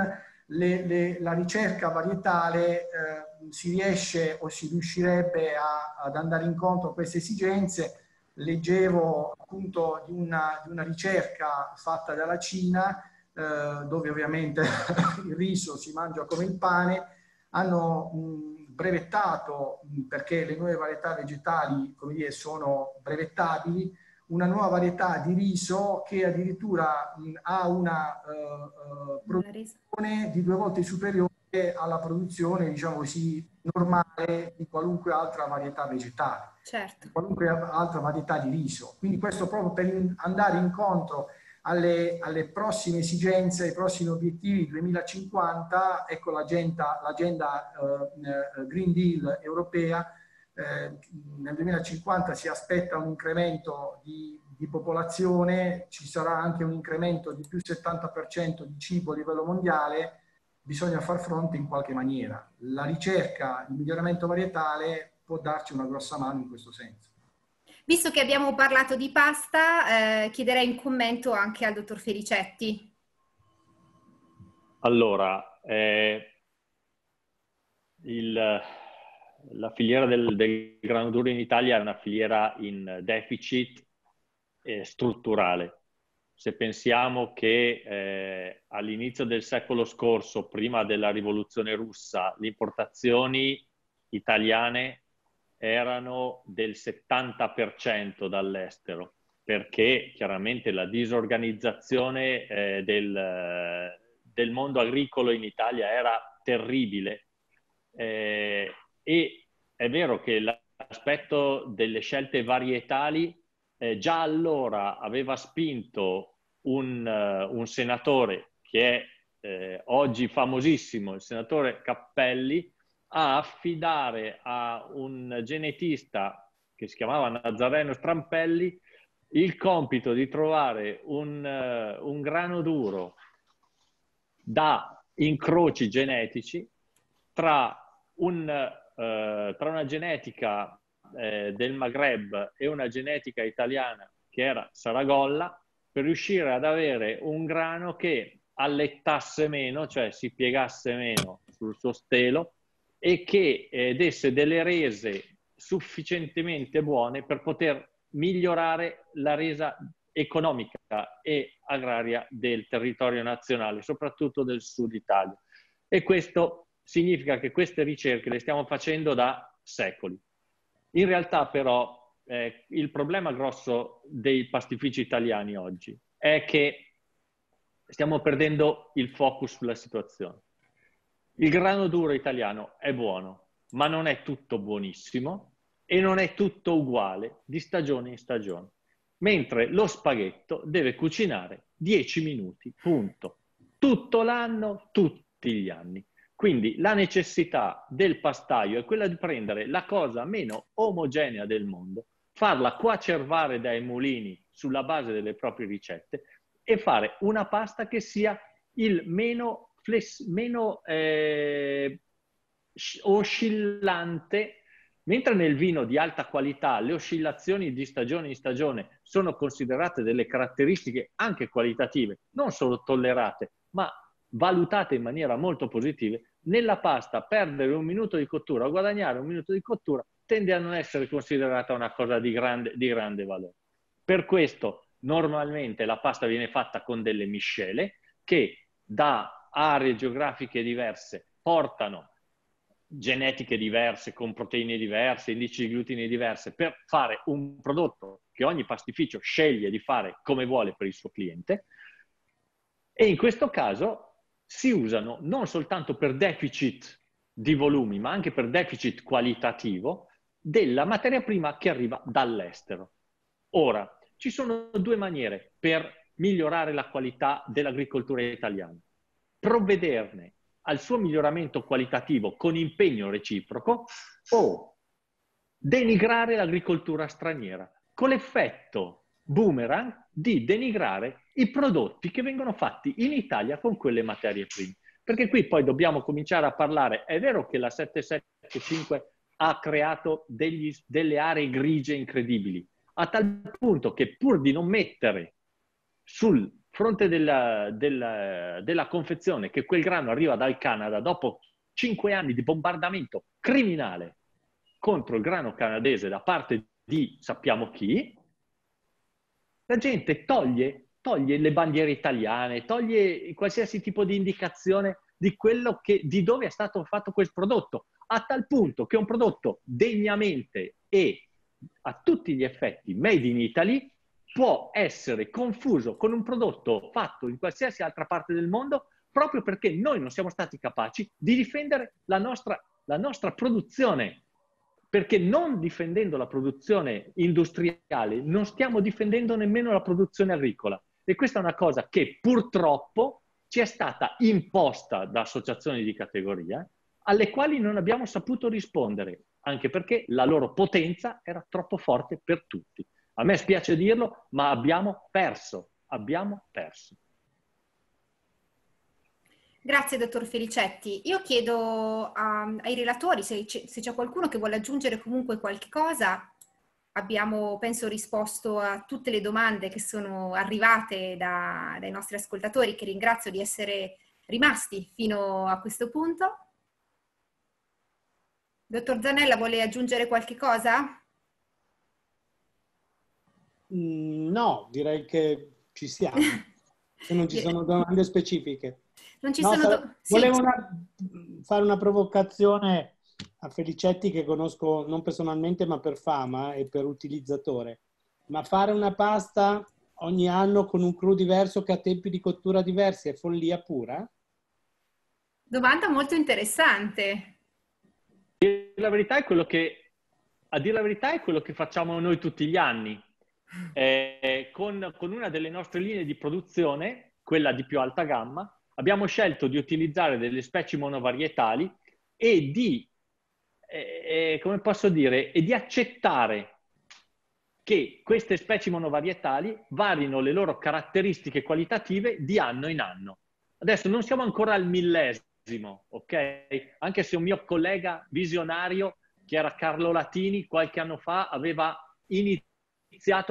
le, le, la ricerca varietale eh, si riesce o si riuscirebbe a, ad andare incontro a queste esigenze. Leggevo appunto di una, di una ricerca fatta dalla Cina, eh, dove ovviamente il riso si mangia come il pane, hanno mh, brevettato, mh, perché le nuove varietà vegetali come dire, sono brevettabili, una nuova varietà di riso che addirittura mh, ha una uh, uh, produzione di due volte superiore alla produzione, diciamo così, normale di qualunque altra varietà vegetale, certo. qualunque altra varietà di riso. Quindi questo proprio per andare incontro alle, alle, prossime esigenze, ai prossimi obiettivi 2050, ecco l'agenda, l'agenda uh, Green Deal europea, eh, nel 2050 si aspetta un incremento di, di, popolazione, ci sarà anche un incremento di più 70% di cibo a livello mondiale, bisogna far fronte in qualche maniera. La ricerca, il miglioramento varietale può darci una grossa mano in questo senso. Visto che abbiamo parlato di pasta, eh, chiederei un commento anche al dottor Felicetti. Allora, eh, il, la filiera del, del, grano duro in Italia è una filiera in deficit eh, strutturale. Se pensiamo che eh, all'inizio del secolo scorso, prima della rivoluzione russa, le importazioni italiane erano del 70% dall'estero, perché chiaramente la disorganizzazione eh, del, del, mondo agricolo in Italia era terribile. Eh, e è vero che l'aspetto delle scelte varietali eh, già allora aveva spinto un, uh, un senatore che è eh, oggi famosissimo, il senatore Cappelli, a affidare a un genetista che si chiamava Nazareno Strampelli il compito di trovare un, uh, un grano duro da incroci genetici tra, un, uh, tra una genetica eh, del Maghreb e una genetica italiana che era Saragolla per riuscire ad avere un grano che allettasse meno, cioè si piegasse meno sul suo stelo e che eh, desse delle rese sufficientemente buone per poter migliorare la resa economica e agraria del territorio nazionale, soprattutto del sud Italia. E questo significa che queste ricerche le stiamo facendo da secoli. In realtà però eh, il problema grosso dei pastifici italiani oggi è che stiamo perdendo il focus sulla situazione. Il grano duro italiano è buono, ma non è tutto buonissimo e non è tutto uguale di stagione in stagione. Mentre lo spaghetto deve cucinare 10 minuti, punto. Tutto l'anno, tutti gli anni. Quindi la necessità del pastaio è quella di prendere la cosa meno omogenea del mondo, farla quacervare dai mulini sulla base delle proprie ricette e fare una pasta che sia il meno fless- meno eh, oscillante, mentre nel vino di alta qualità le oscillazioni di stagione in stagione sono considerate delle caratteristiche anche qualitative, non solo tollerate, ma valutate in maniera molto positiva, nella pasta perdere un minuto di cottura o guadagnare un minuto di cottura tende a non essere considerata una cosa di grande, di grande valore. Per questo normalmente la pasta viene fatta con delle miscele che da aree geografiche diverse portano genetiche diverse, con proteine diverse, indici di glutine diverse, per fare un prodotto che ogni pastificio sceglie di fare come vuole per il suo cliente. E in questo caso si usano non soltanto per deficit di volumi, ma anche per deficit qualitativo della materia prima che arriva dall'estero. Ora, ci sono due maniere per migliorare la qualità dell'agricoltura italiana provvederne al suo miglioramento qualitativo con impegno reciproco o denigrare l'agricoltura straniera con l'effetto boomerang di denigrare i prodotti che vengono fatti in Italia con quelle materie prime. Perché qui poi dobbiamo cominciare a parlare, è vero che la 775 ha creato degli, delle aree grigie incredibili, a tal punto che pur di non mettere sul fronte della, della, della confezione che quel grano arriva dal Canada dopo cinque anni di bombardamento criminale contro il grano canadese da parte di sappiamo chi, la gente toglie, toglie le bandiere italiane, toglie qualsiasi tipo di indicazione di, che, di dove è stato fatto quel prodotto, a tal punto che un prodotto degnamente e a tutti gli effetti made in Italy può essere confuso con un prodotto fatto in qualsiasi altra parte del mondo proprio perché noi non siamo stati capaci di difendere la nostra, la nostra produzione. Perché non difendendo la produzione industriale non stiamo difendendo nemmeno la produzione agricola. E questa è una cosa che purtroppo ci è stata imposta da associazioni di categoria alle quali non abbiamo saputo rispondere, anche perché la loro potenza era troppo forte per tutti. A me spiace dirlo, ma abbiamo perso, abbiamo perso. Grazie, dottor Felicetti. Io chiedo um, ai relatori se, se c'è qualcuno che vuole aggiungere comunque qualche cosa. Abbiamo, penso, risposto a tutte le domande che sono arrivate da, dai nostri ascoltatori, che ringrazio di essere rimasti fino a questo punto. Dottor Zanella, vuole aggiungere qualche cosa? Mm, no, direi che ci siamo. Se non ci sono domande specifiche. Non ci no, sono do- Volevo sì. una, fare una provocazione a Felicetti che conosco non personalmente ma per fama e per utilizzatore. Ma fare una pasta ogni anno con un cru diverso che ha tempi di cottura diversi è follia pura? Domanda molto interessante. La verità è quello che, a dire la verità è quello che facciamo noi tutti gli anni. Eh, con, con una delle nostre linee di produzione, quella di più alta gamma, abbiamo scelto di utilizzare delle specie monovarietali e di, eh, eh, come posso dire, e di accettare che queste specie monovarietali varino le loro caratteristiche qualitative di anno in anno. Adesso non siamo ancora al millesimo, ok? Anche se un mio collega visionario, che era Carlo Latini, qualche anno fa aveva iniziato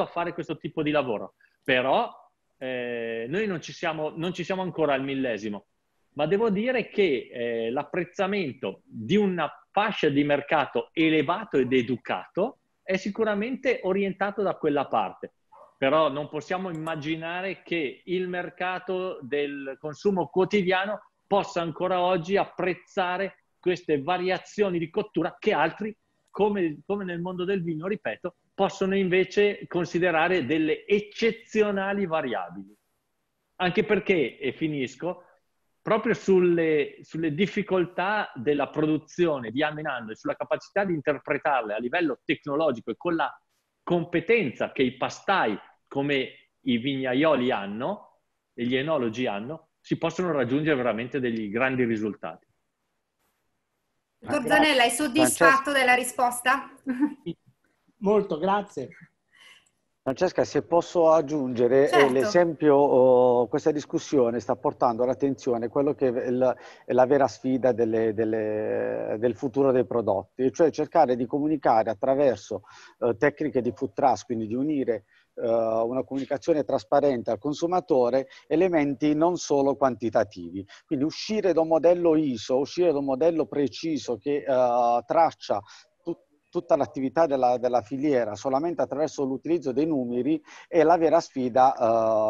a fare questo tipo di lavoro. Però eh, noi non ci, siamo, non ci, siamo, ancora al millesimo, ma devo dire che eh, l'apprezzamento di una fascia di mercato elevato ed educato è sicuramente orientato da quella parte. Però non possiamo immaginare che il mercato del consumo quotidiano possa ancora oggi apprezzare queste variazioni di cottura che altri, come, come nel mondo del vino, ripeto, possono invece considerare delle eccezionali variabili. Anche perché, e finisco, proprio sulle, sulle, difficoltà della produzione di anno e sulla capacità di interpretarle a livello tecnologico e con la competenza che i pastai come i vignaioli hanno e gli enologi hanno, si possono raggiungere veramente degli grandi risultati. Dottor Zanella, è soddisfatto della risposta? Molto, grazie. Francesca, se posso aggiungere, eh, certo. l'esempio, oh, questa discussione sta portando all'attenzione quello che è, la vera sfida delle, delle, del futuro dei prodotti, cioè cercare di comunicare attraverso eh, tecniche di food trust, quindi di unire una comunicazione trasparente al consumatore, elementi non solo quantitativi. Quindi uscire da un modello ISO, uscire da un modello preciso che uh, traccia tutta l'attività della, della, filiera solamente attraverso l'utilizzo dei numeri è la vera sfida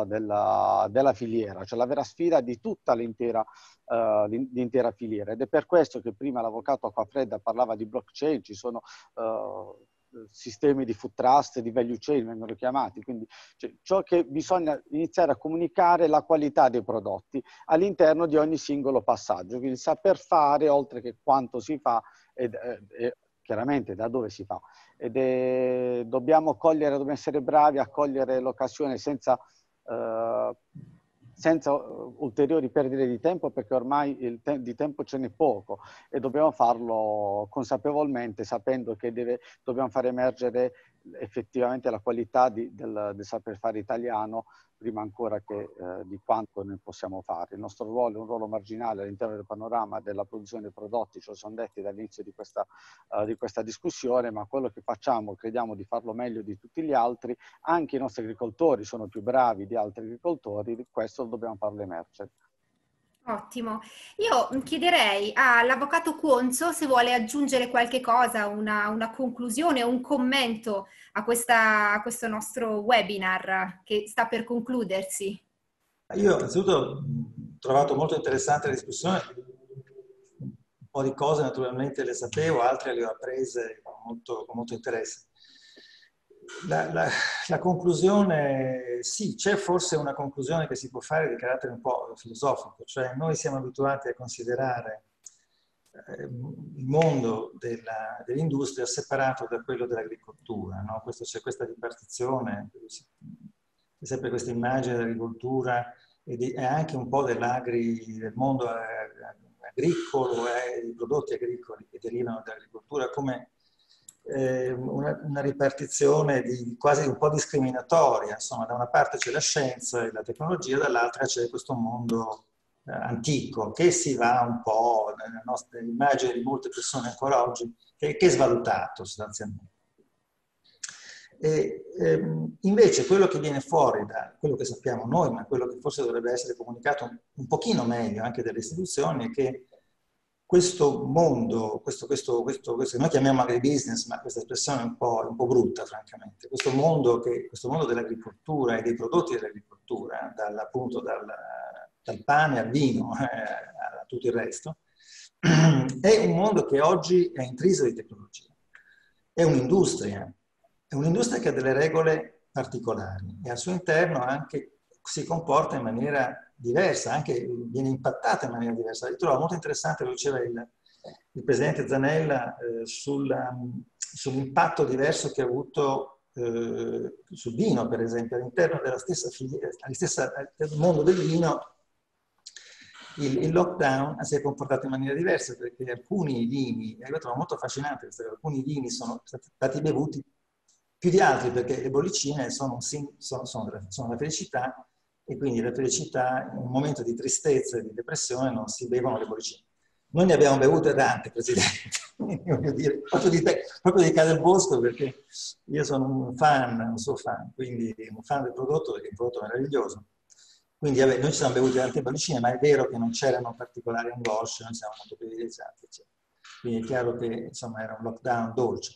uh, della, della, filiera, cioè la vera sfida di tutta l'intera, uh, l'intera, filiera. Ed è per questo che prima l'avvocato Acquafredda parlava di blockchain, ci sono uh, sistemi di food trust, di value chain vengono chiamati, quindi cioè, ciò che bisogna iniziare a comunicare la qualità dei prodotti all'interno di ogni singolo passaggio, quindi saper fare oltre che quanto si fa ed, ed, chiaramente da dove si fa. Ed è, dobbiamo cogliere, dobbiamo essere bravi a cogliere l'occasione senza, uh, senza ulteriori perdite di tempo perché ormai te- di tempo ce n'è poco e dobbiamo farlo consapevolmente sapendo che deve, dobbiamo far emergere effettivamente la qualità di, del, del saper fare italiano prima ancora che eh, di quanto ne possiamo fare. Il nostro ruolo è un ruolo marginale all'interno del panorama della produzione dei prodotti, ce lo sono detti dall'inizio di questa, uh, di questa discussione, ma quello che facciamo crediamo di farlo meglio di tutti gli altri, anche i nostri agricoltori sono più bravi di altri agricoltori, questo lo dobbiamo farlo emergere. Ottimo. Io chiederei all'avvocato Cuonzo se vuole aggiungere qualche cosa, una, una conclusione, un commento a, questa, a, questo nostro webinar che sta per concludersi. Io innanzitutto ho trovato molto interessante la discussione, un po' di cose naturalmente le sapevo, altre le ho apprese con molto, con molto interesse. La, la, la, conclusione, sì, c'è forse una conclusione che si può fare di carattere un po' filosofico, cioè noi siamo abituati a considerare eh, il mondo dell'industria separato da quello dell'agricoltura, no? C'è questa ripartizione, c'è sempre questa immagine dell'agricoltura e, di, e anche un po' dell'agri, del mondo agricolo e dei prodotti agricoli che derivano dall'agricoltura come eh, una, una, ripartizione di, quasi un po' discriminatoria. Insomma, da una parte c'è la scienza e la tecnologia, dall'altra c'è questo mondo eh, antico che si va un po' nella nostra immagine di molte persone ancora oggi, che, che è svalutato sostanzialmente. E, ehm, invece quello che viene fuori da quello che sappiamo noi, ma quello che forse dovrebbe essere comunicato un, un pochino meglio anche dalle istituzioni, è che questo mondo, questo, questo, questo, questo noi chiamiamo agribusiness, ma questa espressione è un po', un po brutta francamente, questo mondo, che, questo mondo dell'agricoltura e dei prodotti dell'agricoltura, dal, appunto dal, dal, pane al vino eh, a tutto il resto, è un mondo che oggi è intriso di tecnologia, è un'industria, è un'industria che ha delle regole particolari e al suo interno anche si comporta in maniera diversa, anche viene impattata in maniera diversa. Io trovo molto interessante, lo diceva il, il Presidente Zanella, eh, sul, sull'impatto diverso che ha avuto eh, sul vino, per esempio, all'interno della stessa filiera, stessa, del mondo del vino, il, il, lockdown si è comportato in maniera diversa perché alcuni vini, e lo trovo molto affascinante, alcuni vini sono stati bevuti più di altri perché le bollicine sono, sono, sono, sono la felicità e quindi la felicità in un momento di tristezza e di depressione non si bevono le bollicine. Noi ne abbiamo bevute tante, Presidente, voglio dire, proprio di, te, proprio di Casa del Bosco perché io sono un fan, un suo fan, quindi un fan del prodotto perché è un prodotto meraviglioso. Quindi vabbè, noi ci siamo bevuti tante bollicine, ma è vero che non c'erano particolari angosce, noi siamo molto privilegiati. Eccetera. Quindi è chiaro che insomma era un lockdown dolce.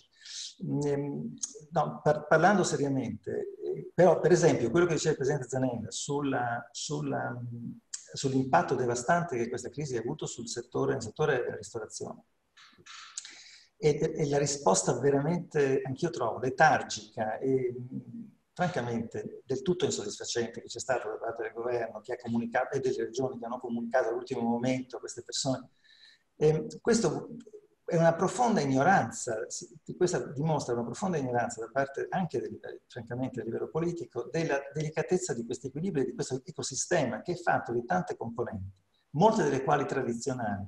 Ehm, no, par parlando seriamente, eh, però per esempio quello che diceva il Presidente Zanella sull'impatto devastante che questa crisi ha avuto sul settore, settore della ristorazione, e, e la risposta veramente, anch'io trovo, letargica e francamente del tutto insoddisfacente che c'è stata da parte del governo che ha comunicato, e delle regioni che hanno comunicato all'ultimo momento a queste persone. E ehm, questo è una profonda ignoranza, questa dimostra una profonda ignoranza da parte anche, del, francamente, a livello politico, della delicatezza di questo equilibrio, di questo ecosistema che è fatto di tante componenti, molte delle quali tradizionali.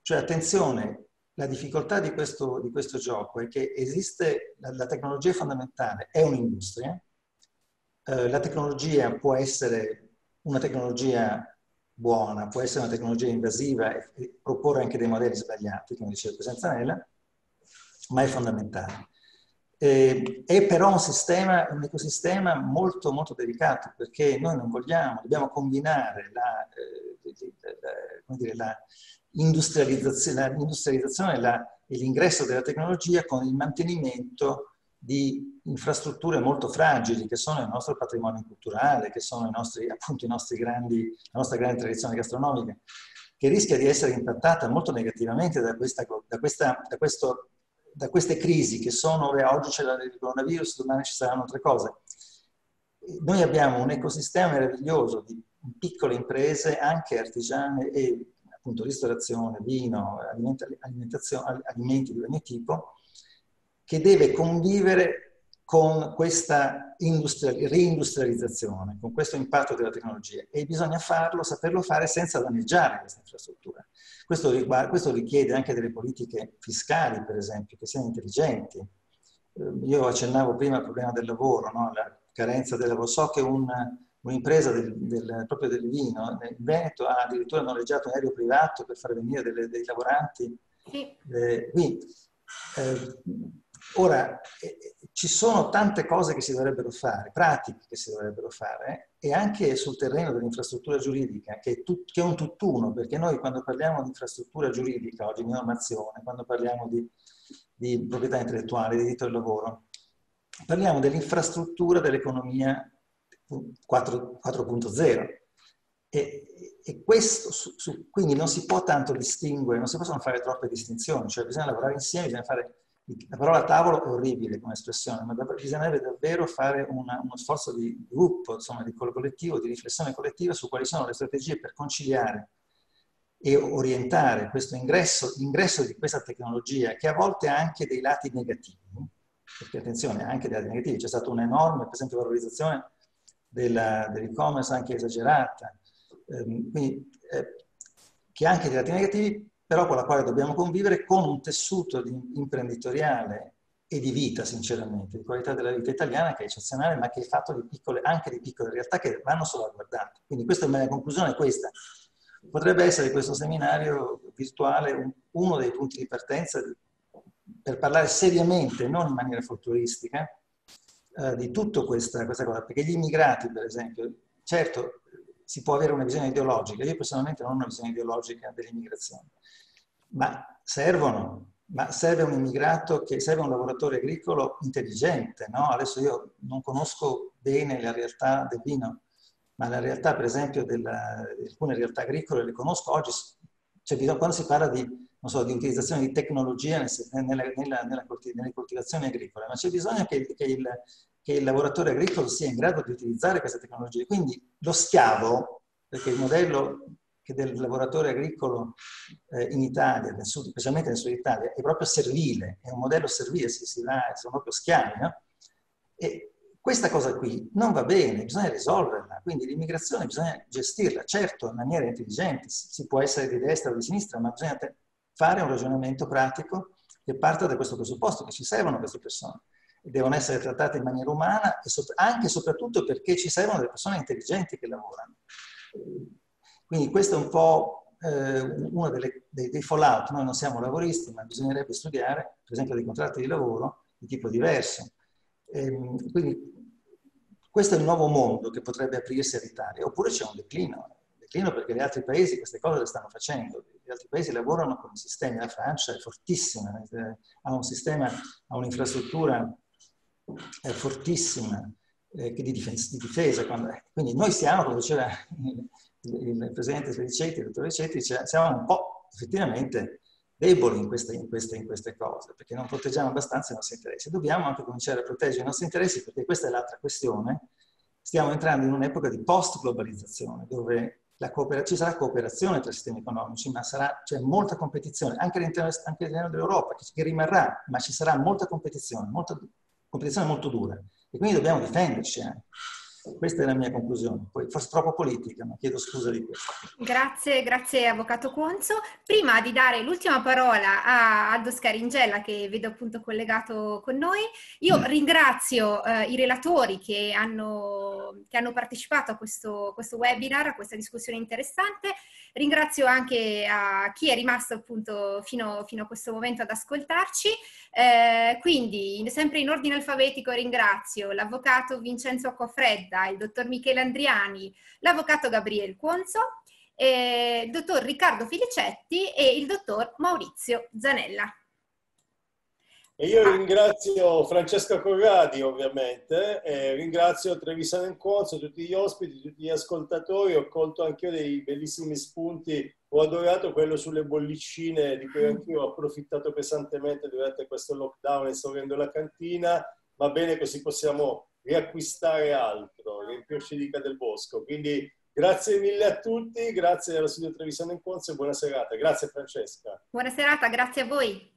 Cioè, attenzione, la difficoltà di questo, di questo gioco è che esiste, la, la tecnologia fondamentale è un'industria, eh, la tecnologia può essere una tecnologia buona, può essere una tecnologia invasiva e, proporre anche dei modelli sbagliati, come diceva Zanella, ma è fondamentale. Eh, è però un sistema, un ecosistema molto, molto delicato perché noi non vogliamo, dobbiamo combinare la, eh, la, l'industrializzazione e l'ingresso della tecnologia con il mantenimento di infrastrutture molto fragili che sono il nostro patrimonio culturale, che sono i nostri, appunto, i nostri grandi, la nostra grande tradizione gastronomica, che rischia di essere impattata molto negativamente da, questa, da, questa, da, questo, da queste crisi che sono, oggi c'è il coronavirus, domani ci saranno altre cose. Noi abbiamo un ecosistema meraviglioso di piccole imprese, anche artigiane e appunto ristorazione, vino, alimenti di ogni tipo, che deve convivere con questa reindustrializzazione, con questo impatto della tecnologia e bisogna farlo, saperlo fare senza danneggiare questa infrastruttura. Questo, riguarda, questo richiede anche delle politiche fiscali, per esempio, che siano intelligenti. Eh, io accennavo prima al problema del lavoro, no? la carenza del lavoro. So che un, un'impresa del, del, proprio del vino in Veneto ha addirittura noleggiato un aereo privato per far venire delle, dei lavoranti. Sì. Eh, quindi, eh, Ora, eh, ci sono tante cose che si dovrebbero fare, pratiche che si dovrebbero fare, e anche sul terreno dell'infrastruttura giuridica, che è, tut, che è, un tutt'uno, perché noi quando parliamo di infrastruttura giuridica, oggi di normazione, quando parliamo di, di proprietà intellettuale, di diritto del lavoro, parliamo dell'infrastruttura dell'economia 4.0. E, e, questo, su, su, quindi non si può tanto distinguere, non si possono fare troppe distinzioni, cioè bisogna lavorare insieme, bisogna fare la parola tavolo è orribile come espressione, ma bisognerebbe davvero fare una, uno sforzo di gruppo, insomma, di collettivo, di riflessione collettiva su quali sono le strategie per conciliare e orientare questo ingresso, l'ingresso di questa tecnologia, che a volte ha anche dei lati negativi, perché attenzione, anche dei lati negativi, c'è stata un'enorme, per esempio, valorizzazione dell'e-commerce anche esagerata, ehm, quindi, eh, che anche dei lati negativi, però con la quale dobbiamo convivere con un tessuto imprenditoriale e di vita, sinceramente, di qualità della vita italiana che è eccezionale, ma che è fatto di piccole, anche di piccole realtà che vanno salvaguardate. Quindi questa è la mia conclusione, questa. potrebbe essere questo seminario virtuale uno dei punti di partenza di, per parlare seriamente, non in maniera folcloristica, eh, di tutta questa, questa cosa. Perché gli immigrati, per esempio, certo si può avere una visione ideologica, io personalmente non ho una visione ideologica dell'immigrazione, ma servono, ma serve un immigrato che serve un lavoratore agricolo intelligente, no? Adesso io non conosco bene la realtà del vino, ma la realtà per esempio di alcune realtà agricole le conosco oggi, cioè quando si parla di, so, di utilizzazione di tecnologia nella, nella, nella, nelle coltivazioni agricole, ma c'è bisogno che, che, il, che, il, lavoratore agricolo sia in grado di utilizzare queste tecnologie. Quindi lo schiavo, perché il modello del lavoratore agricolo eh, in Italia, nel sud, specialmente nel sud Italia, è proprio servile, è un modello servile, si, si va, sono proprio schiavi, no? E, questa cosa qui non va bene, bisogna risolverla, quindi l'immigrazione bisogna gestirla, certo in maniera intelligente, si può essere di destra o di sinistra, ma bisogna fare un ragionamento pratico che parta da questo presupposto, che ci servono queste persone devono essere trattate in maniera umana e anche e soprattutto perché ci servono delle persone intelligenti che lavorano. Quindi questo è un po' eh, uno delle, dei, dei fallout, noi non siamo lavoristi, ma bisognerebbe studiare, per esempio, dei contratti di lavoro di tipo diverso. E, ehm, quindi questo è il nuovo mondo che potrebbe aprirsi all'Italia, oppure c'è un declino. Declino perché gli altri paesi queste cose le stanno facendo. Gli altri paesi lavorano con i sistemi, la Francia è fortissima, eh, ha un sistema, ha un'infrastruttura fortissima eh, di, difesa. Di difesa quando, quindi noi siamo, come diceva il, il presidente Felicetti, il dottor Felicetti, siamo un po' effettivamente deboli in queste, in, queste, in queste, cose, perché non proteggiamo abbastanza i nostri interessi. Dobbiamo anche cominciare a proteggere i nostri interessi, perché questa è l'altra questione. Stiamo entrando in un'epoca di post-globalizzazione, dove ci sarà cooperazione tra i sistemi economici, ma sarà, c'è molta competizione, anche all'interno, anche all'interno dell'Europa, che, che, rimarrà, ma ci sarà molta competizione, molta competizione molto dura. E quindi dobbiamo difenderci anche. Questa è la mia conclusione, poi forse troppo politica, ma chiedo scusa di questo. Grazie, grazie Avvocato Conzo. Prima di dare l'ultima parola a Aldo Scaringella, che vedo appunto collegato con noi, io mm. ringrazio eh, i relatori che hanno, che hanno partecipato a questo, questo, webinar, a questa discussione interessante. Ringrazio anche a chi è rimasto appunto fino, fino a questo momento ad ascoltarci. Eh, quindi, sempre in ordine alfabetico, ringrazio l'Avvocato Vincenzo Accofredda, Zeta, il dottor Michele Andriani, l'avvocato Gabriele Cuonzo, il dottor Riccardo Filicetti e il dottor Maurizio Zanella. E io ringrazio Francesca Corradi ovviamente, e ringrazio Trevisano Cuonzo, tutti gli ospiti, tutti gli ascoltatori, ho colto anche io dei bellissimi spunti, ho adorato quello sulle bollicine di cui anch'io ho approfittato pesantemente durante questo lockdown esaurendo la cantina, va bene così possiamo riacquistare altro, riempirci di del bosco. Quindi grazie mille a tutti, grazie allo studio Trevisano in Conso e buona serata. Grazie Francesca. Buona serata, grazie a voi.